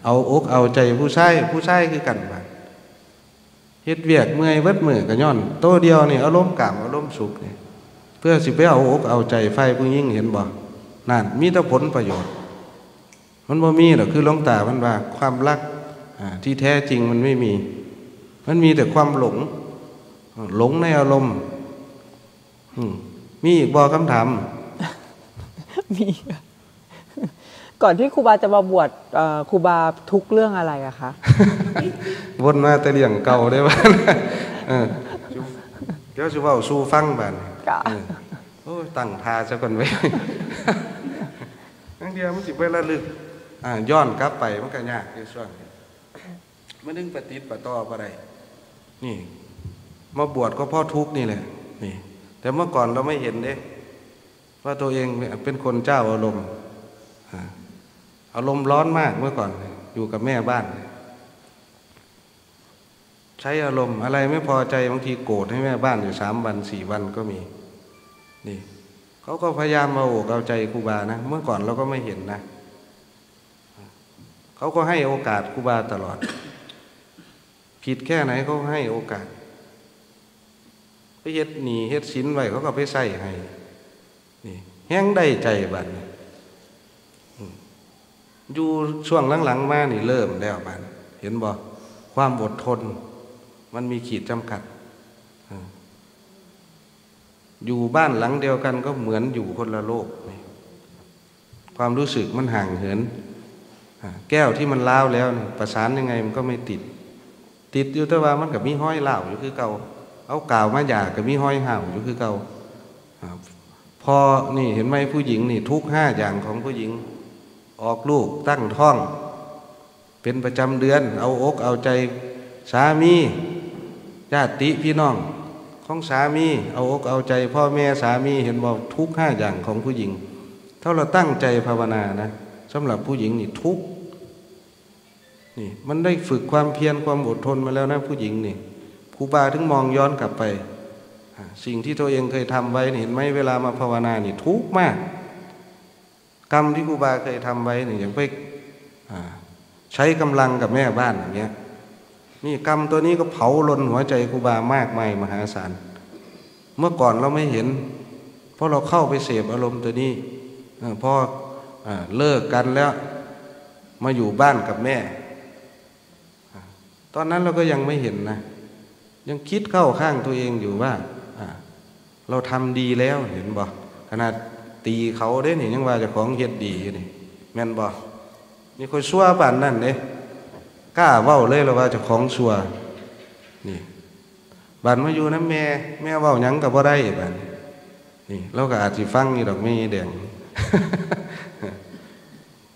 เอาอกเอาใจผู้ชายผู้ชายคือกันบาดเฮ็ดเวียกเมื่อยเบิดมือก็ย้อนตัวเดียวนี่อารมณ์กามอารมณ์สุขนี่เพื่อสิไปเอาอกเอาใจไฟผู้หญิงเห็นบ่นั่นมีแต่ผลประโยชน์ มันบ่มีหรอกคือหลวงตามันว่าความรักอ่าที่แท้จริงมันไม่มี มันมีแต่ความหลง หลงในอารมณ์อืมมีอีกบ่คำถามมีค่ะก่อนที่ครูบาจะมาบวชเอ่อครูบาทุกข์เรื่องอะไรอะคะวนมาแต่เรื่องเก่าได้บ้านเออเดี๋ยวสิเว้าสู่ฟังบ้าน จ้ะเออโอ้ยตั้งทาซะก่อนไว้ทั้งเดียวมันสิไประลึกอ่าย้อนกลับไปมันก็ยากอยู่ส่วนนี้มันนึงปฏิดปะต่อบ่ได้นี่ มาบวชก็เพราะทุกข์นี่แหละ นี่ แต่เมื่อก่อนเราไม่เห็นเด้ว่าตัวเองเป็นคนเจ้าอารมณ์อ่าอารมณ์ร้อนมากเมื่อก่อน อยู่กับแม่บ้าน ใช้อารมณ์อะไรไม่พอใจบางทีโกรธให้แม่บ้านอยู่สามวันสี่วันก็มี นี่เขาก็พยายามมาโอกเอาใจครูบานะ เมื่อก่อนเราก็ไม่เห็นนะเขาก็ให้โอกาสครูบาตลอด ผิดแค่ไหนเขาให้โอกาสไปเฮ็ดหนีเฮ็ดสินไว้เขาก็ไปใส่ให้นี่แห้งได้ใจบัดนี้อืมอยู่ช่วงหลังๆมานี่เริ่มแล้วบัดเห็นบ่ความอดทน มันมีขีดจำกัด อยู่บ้านหลังเดียวกันก็เหมือนอยู่คนละโลก ความรู้สึกมันห่างเหิน แก้วที่มันล้าวแล้วนี่ประสานยังไงมันก็ไม่ติด ติดอยู่แต่ว่ามันกับมีห้อยเหล่าอยู่คือเก่า เอากาวมาหยากับมีห้อยห่าวอยู่คือเก่าพอนี่เห็นไหมผู้หญิงนี่ทุกห้าอย่างของผู้หญิง ออกลูกตั้งท้อง เป็นประจำเดือน เอาอกเอาใจสามี ญาติพี่น้องของสามีเอาอกเอาใจพ่อแม่สามีเห็นบอกทุกห้าอย่างของผู้หญิง ถ้าเราตั้งใจภาวนานะสำหรับผู้หญิงนี่ทุกนี่มันได้ฝึกความเพียรความอดทนมาแล้วนะผู้หญิงนี่ครูบาถึงมองย้อนกลับไป สิ่งที่ตัวเองเคยทำไว้นี่เห็นไหมเวลามาภาวนานี่ทุกมาก กรรมที่ครูบาเคยทำไว้นี่อย่างไปใช้กำลังกับแม่บ้านอย่างเงี้ย นี่กรรมตัวนี้ก็เผาลนหัวใจครูบามากมายมหาศาล เมื่อก่อนเราไม่เห็น เพราะเราเข้าไปเสพอารมณ์ตัวนี้พออเลิกกันแล้วมาอยู่บ้านกับแม่ ตอนนั้นเราก็ยังไม่เห็นนะ ยังคิดเข้าข้างตัวเองอยู่ว่าเราทำดีแล้วเห็นบ่ขนาดตีเขาได้นี่ยังว่าจะของเฮ็ดดีนี่แม่นบ่มีคนชั่วป่านนั่นเด้ กล้าเว้าเลยแล้วว่าจะของชั่วนี่บันมาอยู่นะแม่ แม่เว้ายังก็บ่ได้บันนี่เราก็อาจสิฟังนี่ดอกไม่แดง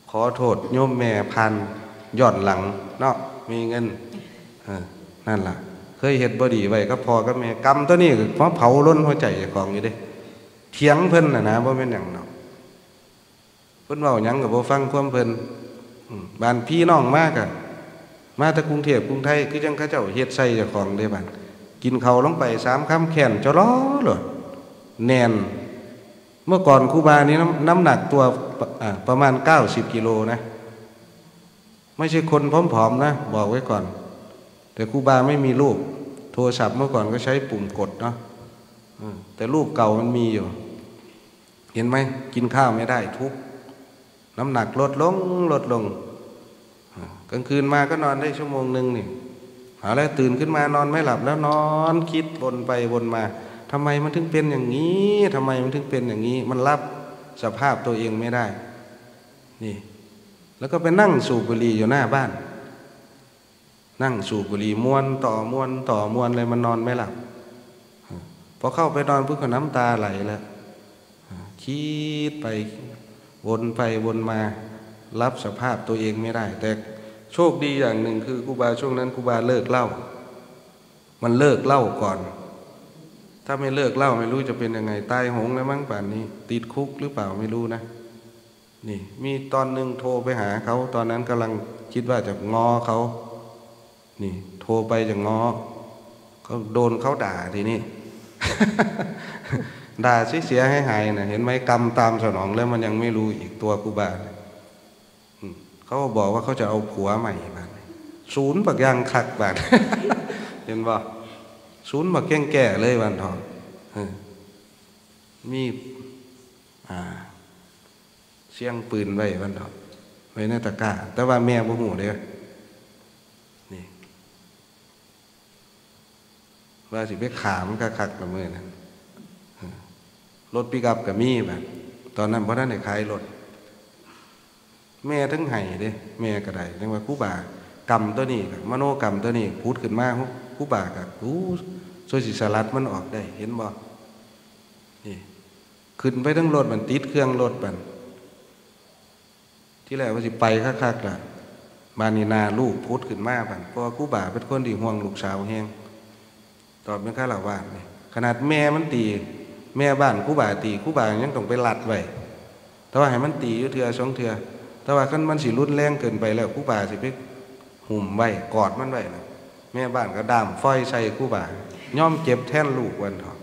ขอโทษโยมแม่พันย้อนหลัง เนาะมีเงินออนั่นล่ะ เคยเฮ็ดบดีไว้ก็พอกับแม่กรรมตัวนี้ก็เพราะเผาล้นหัวใจของอยู่ด้เถียงเพิ่นน่ะนะบ่แม่นหยังดอกเพิ่นเว้าหยังก็บ่ฟังความเพิ่นบานพี่น้องมากอะ มาแต่กรุงเทพกรุงไทยคือจังเขาเจ้าเฮ็ดใส่เจ้าของเด้บัดกินข้าวลงไปสามคำแขนจะล้อโลดแน่นเมื่อก่อนครูบานี้น้ำน้ำหนักตัวประมาณ90กิโลนะ ไม่ใช่คนผอมๆนะ บอกไว้ก่อน แต่ครูบาไม่มีรูป โทรศัพท์เมื่อก่อนก็ใช้ปุ่มกดเนาะแต่รูปเก่ามันมีอยู่ เห็นไหมกินข้าวไม่ได้ทุก น้ำหนักลดลงลดลง กลางคืนมาก็นอนได้ชั่วโมงหนึ่งนี่เอาแล้วตื่นขึ้นมานอนไม่หลับแล้วนอนคิดวนไปวนมาทำไมมันถึงเป็นอย่างนี้ทำไมมันถึงเป็นอย่างนี้ มันรับสภาพตัวเองไม่ได้ นี่ แล้วก็ไปนั่งสูบบุหรี่อยู่หน้าบ้าน นั่งสูบบุหรี่ม้วนต่อม้วนต่อม้วนเลยมันนอนไม่หลับพอเข้าไปนอนปุ๊บก็น้ำตาไหลแล้วคิดไปวนไปวนมา รับสภาพตัวเองไม่ได้ แต่โชคดีอย่างหนึ่งคือครูบาช่วงนั้นครูบาเลิกเหล้ามันเลิกเหล้าก่อน ถ้าไม่เลิกเหล้าไม่รู้จะเป็นยังไงตายหงแล้วมั้งป่านนี้ ติดคุกหรือเปล่าไม่รู้นะ นี่ มีตอนหนึ่งโทรไปหาเขา ตอนนั้นกำลังคิดว่าจะงอเขา นี่ โทรไปจะงอเขาโดนเขาด่าทีนี้ด่าเสียให้หายนะเห็นไหมกรรมตามสนองแล้วมันยังไม่รู้อีกตัวกูบาเนี่ย เขาบอกว่าเขาจะเอาผัวใหม่บาดศูนย์บักยางคักบาดเห็นบ่ศูนย์บักแก่งแก่เลยวันทองมีเสียงปืนไว้วันทองไว้ในตะกร้าแต่ว่าแม่บ่หูเด้อนี่ว่าสิไปขามก็คักละมือนั้นเออรถปิกับกับมีแบบตอนนั้นเพราะนั้นได้ขายรถ แม่ทั้งไห้เด้แม่ก็ได้เรียกว่าคู่บากรรมตัวนี้กับมโนกรรมตัวนี้พูดขึ้นมาคู่บากับอู้โซสิสลัดมันออกได้ เห็นบ่นี่ขึ้นไปทั้งรถมันติดเครื่องรถมันที่แรกว่าสิไปคักๆล่ะบานีนาลูกพูดขึ้นมาบันเพราะว่าครู่บาเป็นคนที่ห่วงลูกสาวแฮงตอบเป็นข้าหลาวานขนาดแม่มันตี แม่บ้านคู่บาตีคู่บายังต้องไปหลัดไว้แต่ว่าให้มันตีอยู่เทือสองเทือ แต่ว่าคันมันสิรุนแรงเกินไปแล้วคู่บาสิไปหุ่มไว้กอดมันไว้นะแม่บ้านก็ดามฝ้อยใส่คู่บาย่อมเจ็บแท่นลูกวันเถอะ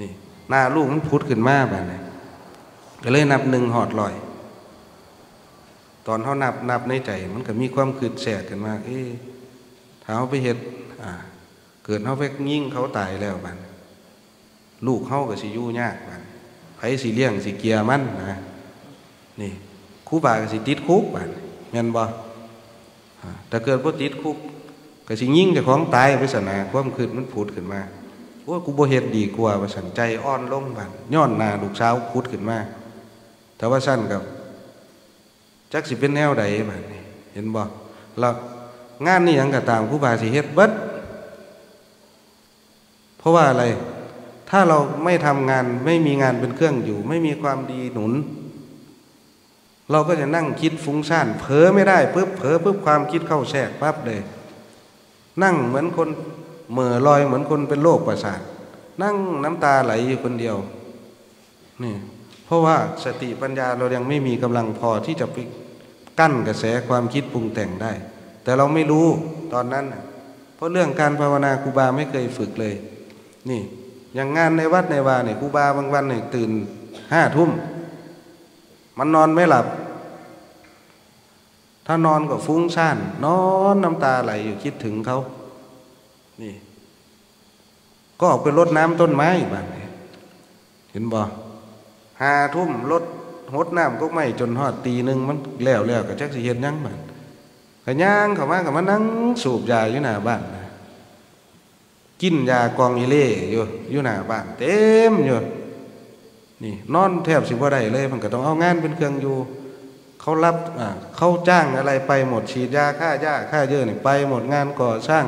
นี่หน้าลูกมันพุดขึ้นมาแบบนี้ก็เลยนับหนึ่งหอดลอย ตอนเขานับนับในใจ มันก็มีความคืดแสกกันมาเอ๊ะถ้าไปเห็ดอ่าเกิดเขาไปยิ่งเขาตายแล้วบันลูกเขาก็สิยู่ยากบันไผสิเลี้ยงสิเกียร์มันนะนี่ ครูบาก็สิติดคุกบันแม่นบ่อ่าแต่เกิดบ่ติดคุกก็สิยิ่งเจ้าของตายไปสนาความคืดมันผุดขึ้นมาโอ้ยกูบ่เฮ็ดดีกว่าว่าสันใจอ่อนลงบันย้อนหน้าลูกสาวผุดขึ้นมาแต่ว่าสั้นกับจักสิเป็นแนวใดบัดนี้เห็นบ่แล้วงานนี่ยังก็ตามครูบาสิเฮ็ดเบิดเพราะว่าอะไร ถ้าเราไม่ทำงานไม่มีงานเป็นเครื่องอยู่ ไม่มีความดีหนุน เราก็จะนั่งคิดฟุ้งซ่านเผลอไม่ได้ปุ๊บเผลอปุ๊บความคิดเข้าแทรกปั๊บเลย นั่งเหมือนคนเหม่อลอยเหมือนคนเป็นโรคประสาท นั่งน้ำตาไหลอยู่คนเดียวนี่เพราะว่าสติปัญญาเรายังไม่มีกำลังพอที่จะไปกั้นกระแสความคิดปรุงแต่งได้ แต่เราไม่รู้ตอนนั้น เพราะเรื่องการภาวนาครูบาไม่เคยฝึกเลย นี่ อย่างงานในวัดในวาเนี่ยครูบาบางวันเนี่ยตื่นห้าทุ่ม มันนอนไม่หลับ ถ้านอนก็ฟุ้งซ่าน นอนน้ำตาไหลอยู่คิดถึงเขานี่ ก็ออกไปรดน้ำต้นไม้บ้างเนี่ยเห็นบ่หาทุ่มรดหดน้ำก็ไม่จนหอดตีหนึ่งมันแล้วแล้วก็จักสิเฮ็ดหยังบ้างก็ย่างเข้ามาก็มานั่งสูบยาอยู่หน้าบ้านกินยากองอีเล่อยู่อยู่หน้าบ้าน เต็มอยู่ นี่นอนแทบสิบว่าได้เลย มันก็ต้องเอางานเป็นเครื่องอยู่ เขารับอ่าเขาจ้างอะไรไปหมดฉีดยาฆ่าหญ้าฆ่าเยอะนี่ไปหมดงานก่อสร้าง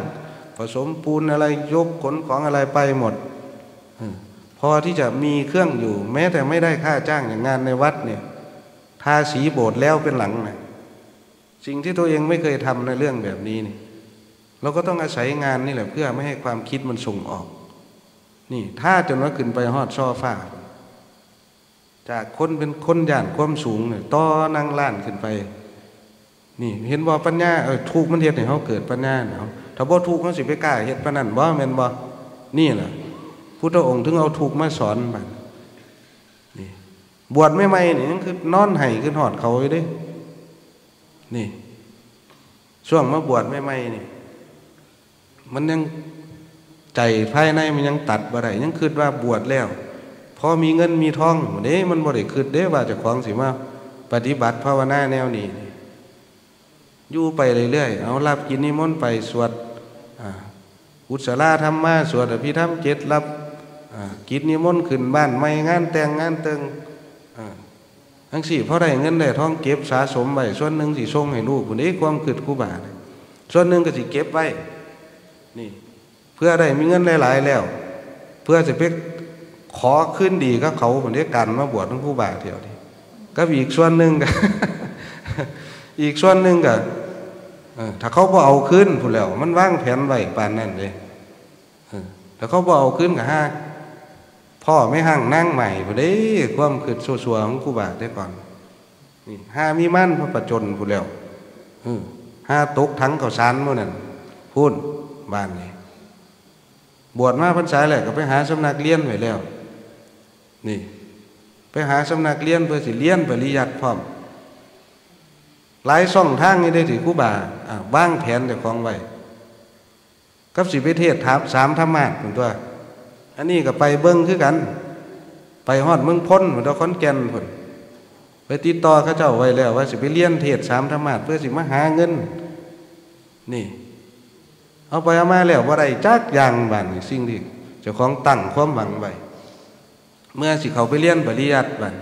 ผสมปูนอะไรยกขนของอะไรไปหมดพอที่จะมีเครื่องอยู่ แม้แต่ไม่ได้ค่าจ้างอย่างงานในวัดเนี่ยทาสีโบสถ์แล้วเป็นหลังนะสิ่งที่ตัวเองไม่เคยทำในเรื่องแบบนี้นี่เราก็ต้องอาศัยงานนี่แหละเพื่อไม่ให้ความคิดมันส่งออก นี่ถ้าจนว่าขึ้นไปฮอดช่อฟ้า จากคนเป็นคนย่านความสูงเนี่ยต่อนั่งล้านขึ้นไป นี่เห็นบ่ปัญญาเออถูกมันเฮ็ดให้เฮาเกิดปัญญาเนาะถ้าบ่ถูกเขาสิไปกล้าเฮ็ดปานนั้นบ่แม่นบ่นี่ล่ะพุทธองค์ถึงเอาถูกมาสอนบัดนี่บวชใหม่ๆนี่ยังคือนอนไห้ขึ้นหอดเขาอยู่ด้นี่ ช่วงมาบวชใหม่ๆนี่ มันยังใจภายในมันยังตัดบ่ได้ยังคิดว่าบวชแล้ว พอมีเงินมีทองเด้มันบ่ได้คิดเด้ว่าจะของสิมาปฏิบัติภาวนาแนวนี้อยู่ไปเรื่อยๆเอารับกินนิมนต์ไปสวดอุศราธรรมะสวดอภิธรรมเจ็ดรับกินนิมนต์ขึ้นบ้านไม่งานแต่งงานเติงทั้งสี่เพราะได้เงินได้ทองเก็บสะสมไว้ส่วนหนึ่งสิส่งให้ลูกคนนี้ความคิดครูบาเนี่ยส่วนหนึ่งก็สิเก็บไว้นี่ เพื่อได้มีเงินหลายๆแล้ว เพื่อจะไป ขอขึ้นดีก็เขาคนนี้กันมาบวชทั้งครูบาเที่ยวนี้ก็อีกส่วนหนึ่งก็อีกส่วนหนึ่งก็ถ้าเขาพอเอาขึ้นพูดแล้ว มันว่างแผนไว้ปานนั่นเลยถ้าเขาพอเอาขึ้นกับห้าพ่อไม่ห่างนั่งใหม่พูดเด้ความคิดสัวๆของครูบาได้ก่อนนี่ห้ามีมั่นพระประจนพูดแล้วห้าตกทั้งเขาวสารมื่อนั้นพูดบ้านนี้บวชมาพรรษาแหละก็ไปหาสำนักเรียนไว้แล้ว นี่ ไปหาสำนักเรียนเพื่อสิเรียนปริยัติพร้อมหลายช่องทางนี่ได้ถือคู่บาอ่าว่างแผนแต่ของไว้กับสิไปเทศถามสามธรรมะเหมือนตัว อันนี้ก็ไปเบิ้งคือกัน ไปฮอดเมืองพ้นเหมือนตัวขอนแก่นผลไปติดต่อเขาเจ้าไว้แล้ว ว่าสิไปเรียนเทศสามธรรมะเพื่อสิมาหาเงิน นี่ เอาไปเอามาแล้วว่าได้จักอย่างบานนี่สิ่งที่เจ้าของตั้งความหวังไว้ เมื่อสิเขาไปเรียนปริยัติบาน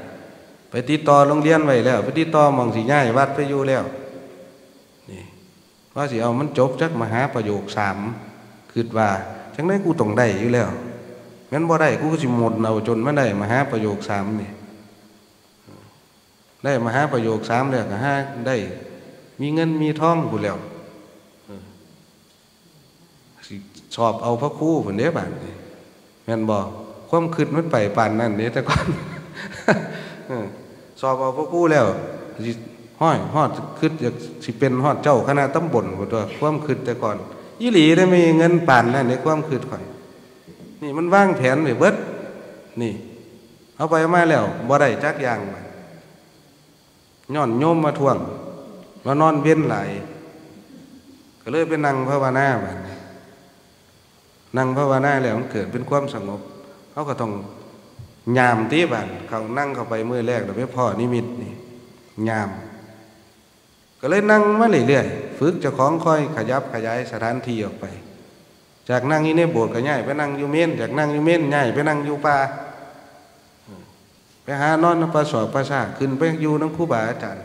ไปติดต่อโรงเรียนไว้แล้วไปติดต่อมองสีง่ายวัดไปอยู่แล้วนี่ว่าสิเอามันจบจักมหาประโยคสามคิดว่าจังได้กูต้องได้อยู่แล้วแม้นบ่ได้กูก็สิหมดเอาจนไม่ได้มหาประโยคสามนี่ได้มหาประโยคสามแล้วก็ห้าได้ มีเงินมีทองกูแล้วสิชอบเอาพระครู่ผนเด้บานนี่แม่นบอก ความคิดมันไปปานนั่นเด้แต่ก่อนสอบเอาพระครู่แล้วห้อยฮอดคิดอยากสิเป็นฮอดเจ้าคณะตำบลพุ่นตัวความคิดแต่ก่อนยี่หลีได้มีเงินปานนั่นในความคิดข่อย นี่มันว่างแผนไว้เบิดนี่ เอาไปมาแล้วบ่ได้จักอย่างบาดย้อนโยมมาทวงว่านอนเว้นไหลก็เลยไปนั่งภาวนาบาดนี้นั่งภาวนาแล้วมันเกิดเป็นความสงบ เขาก็ต้องยามที่บ้านเขานั่งเข้าไปเมื่อแรกแต่ไม่พอนิมิตนี่ยาม ก็เลยนั่งมาเรื่อยๆฝึกเจะของค่อยขยับขยายสถานที่ออกไป จากนั่งอยู่ในโบสถ์ก็ย้ายไปนั่งอยู่เมนจากนั่งอยู่เมนย้ายไปนั่งอยู่ป่าไปหานอนประสอบประสาขึ้นไปอยู่น้ำครูบาอาจารย์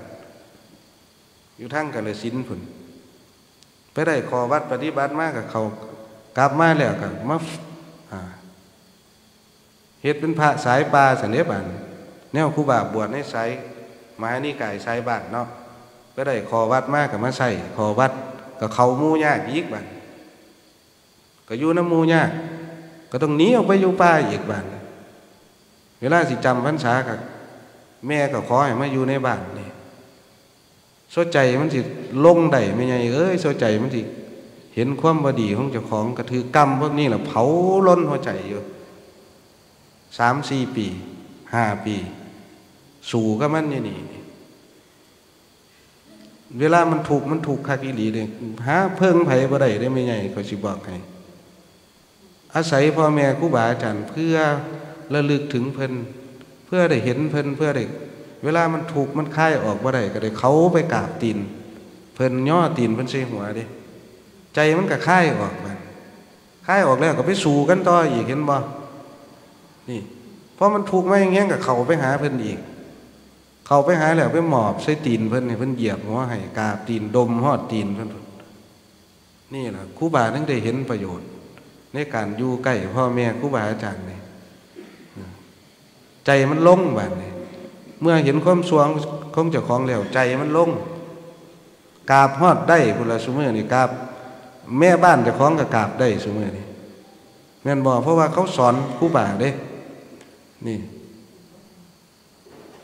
อยู่ทั้งกาลยสินธุ์พุ่นไปได้ขอวัดปฏิบัติมากกับเขากลับมาแล้วก็มาอ่า เฮ็ดเป็นพระสายปลาสันเดียบันแนวคูบาบวชในสายมหานิกายสายบ้านเนาะไปได้ขอวัดมากกับมาใส่ขอวัดกับเขามูยากอีกบันก็อยู่น้ำมูยากก็ต้องหนีออกไปอยู่ป่าอีกบันเวลาสิจำพรรษากับแม่ก็ขอให้มาอยู่ในบ้านนี่โซใจมันสิลงได้ไม่ไงเอ้ยโซใจมันสิเห็นความบดีของเจ้าของกระถือกรรมพวกนี้แหละเผาล้นหัวใจอยู่ สามสี่ปีห้าปี สู่ก็มันอยู่นี่เวลามันถูกมันถูกคักอีหลีเลยหาเพิ่งไผบ่ได้ได้ไม่ใหญ่ก็สิบอกให้อาศัยพ่อแม่ครูบาอาจารย์เพื่อระลึกถึงเพิ่นเพื่อได้เห็นเพิ่นเพื่อได้เวลามันถูกมันคายออกบ่ได้ก็ได้เขาไปกราบตีนเพิ่นย่อตีนเพิ่นใส่หัวด้ใจมันก็คายออกมันคายออกแล้วก็ไปสู่กันต่ออีกเห็นบ่ นี่ เพราะมันถูกมาอย่างเงี้ยกับเขาไปหาเพิ่นอีก เขาไปหาแล้วไปหมอบใส่ตีนเพิ่นเพิ่นเหยียบหัวให้กาบตีนดมฮอดตีนเพิ่นนี่แหละครูบาถึงได้เห็นประโยชน์ ในการอยู่ใกล้พ่อแม่ครูบาอาจารย์นี่ใจมันลงบาดนี่เมื่อเห็นความสวงของเจ้าของแล้วใจมันลงกาบฮอดได้พุ่นละซุมื้อนี่กาบแม่บ้านเจ้าของก็กาบได้ซุมื้อนี่แม่นบ่เพราะว่าเขาสอนครูบาเด้ นี่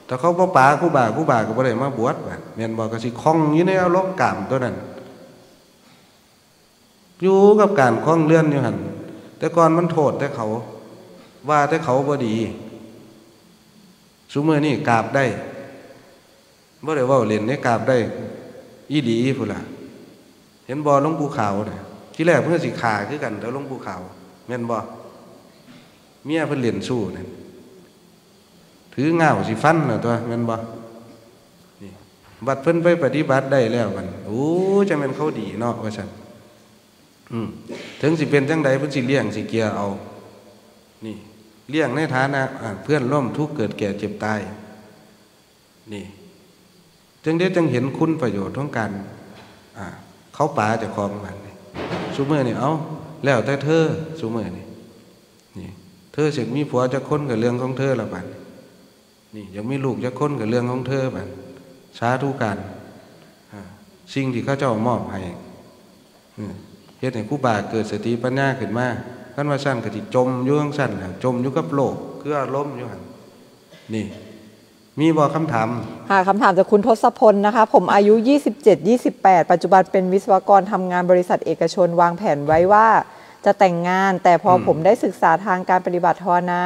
แต่เขาบ่ป่าครูบ่าครูบ่าก็บ่ได้มาบวชบาดแม่นบ่ก็สิคล้องอยู่ในอารมณ์กามตัวนั้นอยู่กับการคล้องเลื่อนอยู่หันแต่ก่อนมันโทษแต่เขา ว่าแต่เขาบ่ดีสุมือนี่กราบได้บ่ได้ว่าเล่นนี่กราบได้ อีดีพุ่นล่ะ เห็นบ่ลงปู่ขาวน่ะที่แรกเพิ่นสิขาคือกันแต่หลงปู่ขาวแม่นบ่เมียเพิ่นเล่นสู้นั่น ถือเงาสิฟันน่ะตัวแม่นบ่นี่บัดเพิ่นไปปฏิบัติได้แล้วมันโอ้จะแม่นเขาดีเนาะว่าซั่นอืมถึงสิเป็นจังใดเพิ่นสิเลี้ยงสิเกียเอา นี่เลี้ยงในฐานะอ่าเพื่อนร่วมทุกข์เกิดแก่เจ็บตาย นี่ จึงได้จึงเห็นคุณประโยชน์ของการเขาป่าจะคลองมันสุเมื่อนี่เอาแล้วแต่เธอสุเมื่อนี่นี่ เธอเสิมีผัวจะค้นกับเรื่องของเธอละบัดนี่ ยังมีลูกจะค้นกับเรื่องของเธอบัดสาธุการอ่าสิ่งที่เขาเจ้ามอบให้อืมเฮ็ดให้ผู้บาเกิดสติปัญญาขึ้นมาคันว่าสั้นก็สิจมอยู่จังสั้นน่ะจมอยู่กับโลกคืออารมณ์อยู่หั่นนี่ มีบ่คำถามค่ะคำถามจากคุณทศพลนะคะ ผมอายุ 27 28 ปัจจุบันเป็นวิศวกรทำงานบริษัทเอกชนวางแผนไว้ว่า จะแต่งงานแต่พออมผมได้ศึกษาทางการปฏิบัติภาวนา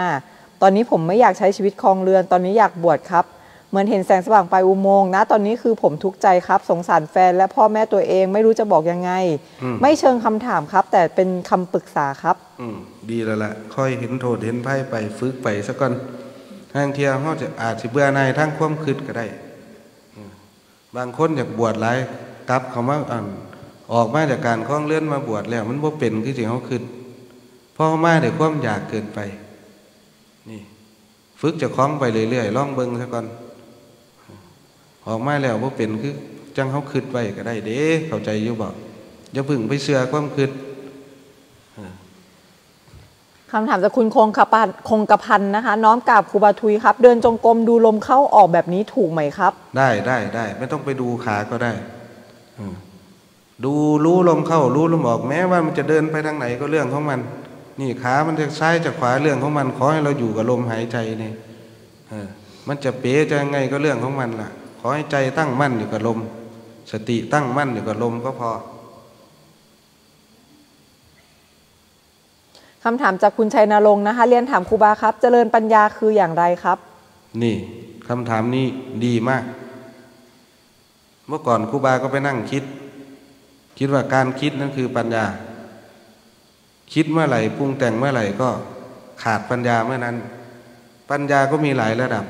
ตอนนี้ผมไม่อยากใช้ชีวิตคลองเรือน ตอนนี้อยากบวชครับ เหมือนเห็นแสงสว่างปลายอุโมงค์นะ ตอนนี้คือผมทุกข์ใจครับ สงสารแฟนและพ่อแม่ตัวเองไม่รู้จะบอกยังไงอืมไม่เชิงคำถามครับ แต่เป็นคำปรึกษาครับ อืมดีแล้วล่ะค่อยเห็นโทษเห็นภัยไปฝึกไปซะก่อนทางเที่ยเฮาจะอาจสิเบื่อหน่ายทางความคิดก็ได้อืมบางคนอยากบวชหลายกลับเขามาอ่านออกมาจากการคล้องเลื่อนมาบวชแล้ว มันบ่เป็นคือสิเฮาคิดเพราะมาด้วยความอยากเกินไป นี่ ฝึกเจะคล้าของไปเรื่อยๆลองเบิ่งซะก่อนออกมาแล้วว่าเป็นคือจังเขาคืดไว้ก็ได้เด้เข้าใจอยู่บ่อย่าพึ่งไปเสือความคืดคำถามจากคุณคงกระพันคงกระพันนะคะ น้อมกราบครูบาทุยครับ เดินจงกรมดูลมเข้าออกแบบนี้ถูกไหมครับ ได้ได้ได้ไม่ต้องไปดูขาก็ได้อืมดูรู้ลมเข้ารู้ลมออกแม้ว่ามันจะเดินไปทางไหนก็เรื่องของมัน นี่ขามันจะซ้ายจะขวาเรื่องของมัน ขอให้เราอยู่กับลมหายใจนี่เออมันจะเป๋จะยังไงก็เรื่องของมันล่ะ ขอให้ใจตั้งมั่นอยู่กับลม สติตั้งมั่นอยู่กับลมก็พอคำถามจากคุณชัยนรงค์นะคะ เรียนถามครูบาครับ เจริญปัญญาคืออย่างไรครับ นี่คำถามนี้ดีมาก เมื่อก่อนครูบาก็ไปนั่งคิด คิดว่าการคิดนั่นคือปัญญา คิดเมื่อไหร่ปรุงแต่งเมื่อไหร่ก็ขาดปัญญาเมื่อนั้น ปัญญาก็มีหลายระดับ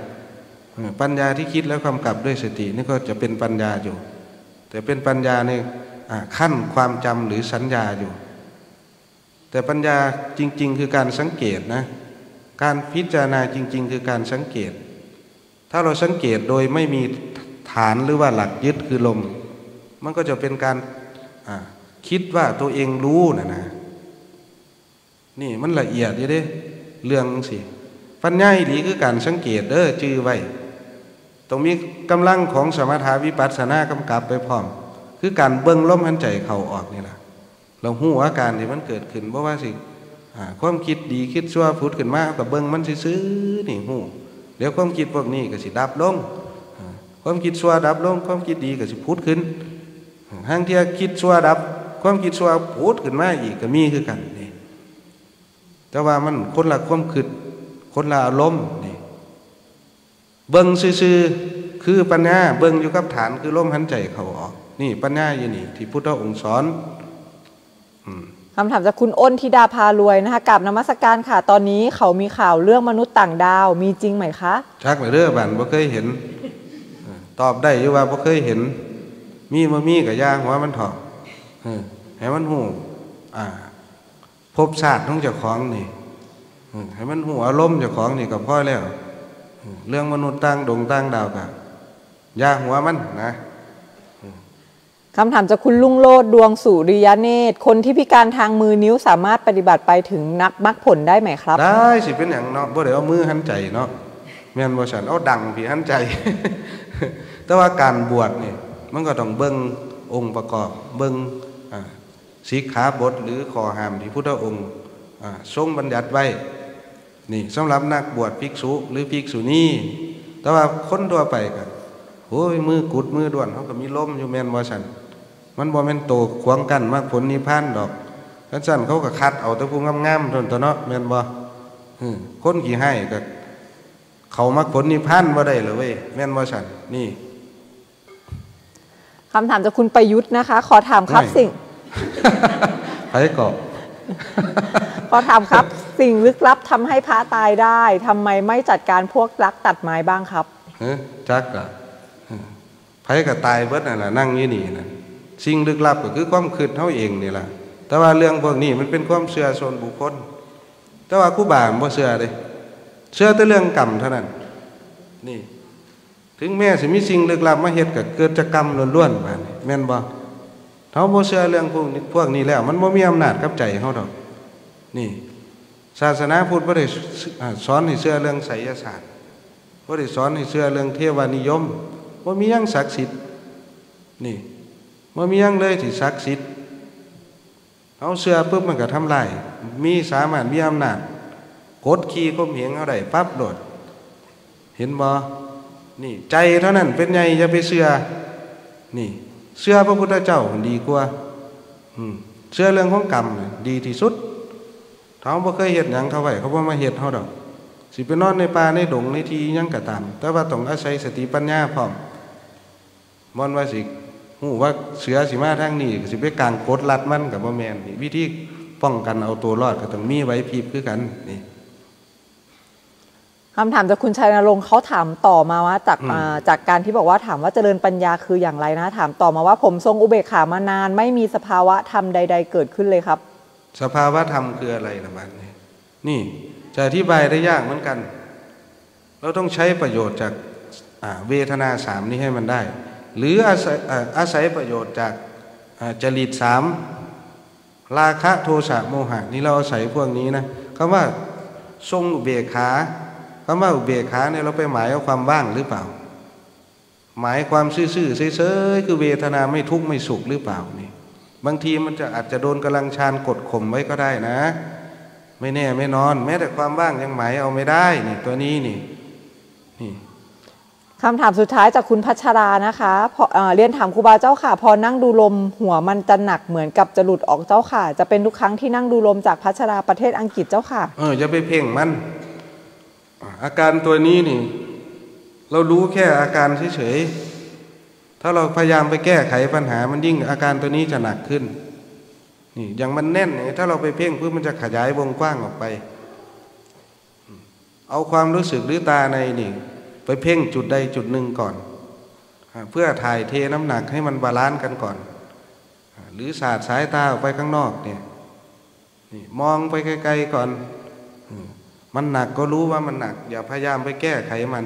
ปัญญาที่คิดแล้วกำกับด้วยสตินี่ก็จะเป็นปัญญาอยู่ แต่เป็นปัญญาในขั้นความจำหรือสัญญาอยู่ แต่ปัญญาจริง ๆ คือการสังเกตนะการพิจารณาจริง ๆ คือการสังเกต ถ้าเราสังเกตโดยไม่มีฐานหรือว่าหลักยึดคือลม มันก็จะเป็นการคิดว่าตัวเองรู้นะนะ นี่มันละเอียดอยู่เด้ เรื่องสิปัญญาอีหลีคือการสังเกตเด้อจื้อไว้ต้องมีกำลังของสมถาวิปัสสนากำกับไปพร้อม คือการเบิ่งล้มหายใจเข้าออกนี่แหละเราหูอาการที่มันเกิดขึ้นเพราะว่าสิความคิดดีคิดชั่วพุดขึ้นมากับเบิ่งมันซื่อนี่หูเดี๋ยวความคิดพวกนี้ก็สิดับลงความคิดชั่วดับลง ความคิดดีก็สิพุดขึ้นห้างเที่ยคิดชั่วดับ ความคิดชั่วพุดขึ้นมาอีกก็มีคือกัน แต่ว่ามันคนละความคิดคนละอารมณ์นี่เบิ่งซื่อๆคือปัญญาเบิ่งอยู่กับฐานคือลมหันใจเขาออก นี่ปัญญาอยู่นี่ ที่พุทธองค์สอนคำถามจากคุณอ้นธิดาพารวยนะคะกับนมัสการค่ะ ตอนนี้เขามีข่าวเรื่องมนุษย์ต่างดาว มีจริงไหมคะชักไปเรื่อบันบ่เคยเห็นเออตอบได้อยู่ว่าบ่เคยเห็น มีบ่มีกับยางหัวมันเถาะเออให้มันหูอ่า พบชาติของเจ้าของนี่เออให้มันหูอารมณ์เจ้าของนี่ก็พอแล้วเออเรื่องมนุษย์ต่างดวงต่างดาวกับยาหัวมันนะคำถามจากคุณลุงโลดดวงสุริยเนตร คนที่พิการทางมือนิ้วสามารถปฏิบัติไปถึงนักมรรคผลได้ไหมครับ ได้สิเป็นอย่างเนาะบ่ได้เอามือหันใจเนาะแม่นบ่ฉันเอาดังพี่หันใจ แต่ว่าการบวชนี่มันก็ต้องเบิ่งองค์ประกอบเบิ่งอ่า สีขาบทหรือข้อห้ามที่พุทธองค์อ่าทรงบัญญัติไว้นี่สำหรับนักบวชภิกษุหรือภิกษุณีแต่ว่าคนทั่วไปก็โอ้ยมือกุดมือด้วนเขาก็มีลมอยู่แม่นบ่ฉันมันบ่แม่นโตขวางกันมรรคผลนิพพานดอกกันสั่นเขาก็คัดเอาแต่ผู้งามๆเท่านั้นตัวเนาะแม่นบ่อืมคนกี่ให้ก็เขามรรคผลนิพพานบ่ได้เลยเว้ยแม่นบ่ฉันนี่คำถามจากคุณประยุทธ์นะคะ ขอถามครับไม่สิ่ง ไผก็ขอถามครับ สิ่งลึกลับทำให้พระตายได้ทำไมไม่จัดการพวกลักตัดไม้บ้างครับเฮ้ยจักล่ะเออไผก็ตายเบิดนั่นล่ะนั่งอยู่นี่น่ะสิ่งลึกลับก็คือความคิดเฮาเองนี่ล่ะแต่ว่าเรื่องพวกนี้มันเป็นความเชื่อส่วนบุคคล แต่ว่าครูบาบ่เชื่อเด้เชื่อแต่เรื่องกรรมเท่านั้น นี่ ถึงแม้สิมีสิ่งลึกลับมาเฮ็ดก็เกิดจากกรรมล้วนๆบาดนี้แม่นบ่ เฮาบ่เชื่อเรื่องพวกนี้พวกนี้แล้ว มันบ่มีอำนาจกับใจเฮาดอก นี่ ศาสนาพุทธบ่ได้สอนให้เชื่อเรื่องไสยศาสตร์บ่ได้สอนให้เชื่อเรื่องเทวานิยมบ่มียังศักดิ์สิทธิ์นี่บ่มียังเลยที่ศักดิ์สิทธิ์เอาเชื่อปุ๊บมันก็ทำลายมีสามารถมีอำนาจกดขี่ข่มเหงเอาได้ปั๊บโดด เห็นบ่นี่ ใจเท่านั้นเป็นไงอย่าไปเชื่อนี่ เชื่อพระพุทธเจ้าดีกว่าเชื่อเรื่องของกรรมดีที่สุดเขาบ่เคยเฮ็ดหยังเขาไว้เขาบ่มาเฮ็ดเฮาดอก สิไปนอนในป่าในดงในที่ยังก็ตาม แต่ว่าต้องอาศัยสติปัญญาพร้อมบ่นว่าสิฮู้ว่าเสือสิมาทางนี้สิไปกลางกดลัดมันก็บ่แม่นนี่วิธีป้องกันเอาตัวรอดก็ต้องมีไว้พริบคือกันนี่ คำถามจากคุณชัยนรงค์เขาถามต่อมาว่าจากอืมอ่าจากการที่บอกว่าถามว่าเจริญปัญญาคืออย่างไรนะ ถามต่อมาว่าผมทรงอุเบกขามานาน ไม่มีสภาวะธรรมใด ๆ เกิดขึ้นเลยครับ สภาวะธรรมคืออะไรล่ะบัดนี้นี่จะอธิบายได้ยากเหมือนกัน เราต้องใช้ประโยชน์จากอ่าเวทนาสามนี้ให้มันได้ หรืออาศัยอ่าอาศัยประโยชน์จากอ่าจริตสามราคะโทสะโมหะนี่เราอาศัยพวกนี้นะคำว่าทรงอุเบกขา คำว่าอุเบกขาเนี่ยเราไปหมายเอาความว่างหรือเปล่า หมายความซื่อๆเฉยๆคือเวทนาไม่ทุกข์ไม่สุขหรือเปล่านี่ บางทีมันจะอาจจะโดนกำลังชานกดข่มไว้ก็ได้นะ ไม่แน่ไม่นอน แม้แต่ความว่างยังหมายเอาไม่ได้นี่ตัวนี้นี่นี่คำถามสุดท้ายจากคุณพัชรานะคะพอเอ่อเรียนถามครูบาเจ้าค่ะ พอนั่งดูลมหัวมันจะหนักเหมือนกับจะหลุดออกเจ้าค่ะ จะเป็นทุกครั้งที่นั่งดูลมจากพัชราประเทศอังกฤษเจ้าค่ะ เออจะไปเพ่งมัน อาการตัวนี้นี่ เรารู้แค่อาการเฉยๆ ถ้าเราพยายามไปแก้ไขปัญหามันยิ่งอาการตัวนี้จะหนักขึ้น นี่อย่างมันแน่นเนี่ยถ้าเราไปเพ่งเพื่อมันจะขยายวงกว้างออกไป เอาความรู้สึกหรือตาในนี่ ไปเพ่งจุดใดจุดหนึ่งก่อน เพื่อถ่ายเทน้ำหนักให้มัน balance กันก่อน หรือศาสาดสายตาออกไปข้างนอกเนี่ยมองไปไกลๆก่อน มันหนักก็รู้ว่ามันหนัก อย่าพยายามไปแก้ไขมัน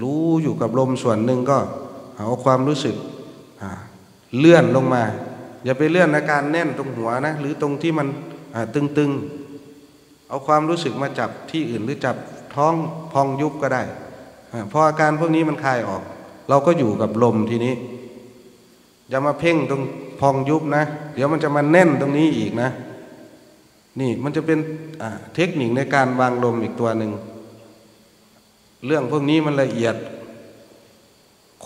รู้อยู่กับลมส่วนหนึ่งก็เอาความรู้สึกเลื่อนลงมา อย่าไปเลื่อนอาการแน่นตรงหัวนะ หรือตรงที่มันตึงๆ เอาความรู้สึกมาจับที่อื่นหรือจับท้องพองยุบก็ได้พออาการพวกนี้มันคลายออก เราก็อยู่กับลมทีนี้ อย่ามาเพ่งตรงพองยุบนะ เดี๋ยวมันจะมาแน่นตรงนี้อีกนะ นี่มันจะเป็นเทคนิคในการวางลมอีกตัวหนึ่ง เรื่องพวกนี้มันละเอียด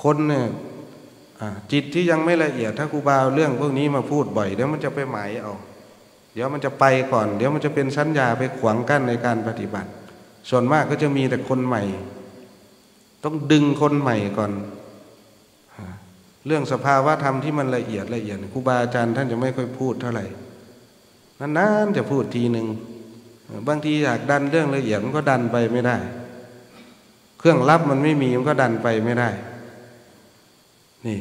คนเนี่ยจิตที่ยังไม่ละเอียด ถ้าครูบาเอาเรื่องพวกนี้มาพูดบ่อยเดี๋ยวมันจะไปหมายเอา เดี๋ยวมันจะไปก่อน เดี๋ยวมันจะเป็นสัญญาไปขวางกั้นในการปฏิบัติ ส่วนมากก็จะมีแต่คนใหม่ ต้องดึงคนใหม่ก่อน เรื่องสภาวะธรรมที่มันละเอียดละเอียดครูบาอาจารย์ท่านจะไม่ค่อยพูดเท่าไหร่ นานๆจะพูดทีหนึ่งบางทีอยากดันเรื่องละเอียดมันก็ดันไปไม่ได้ เครื่องรับมันไม่มีมันก็ดันไปไม่ได้ นี่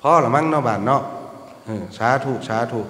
พ่อหรือมั้งเนาบานเนาะสาธุสาธุ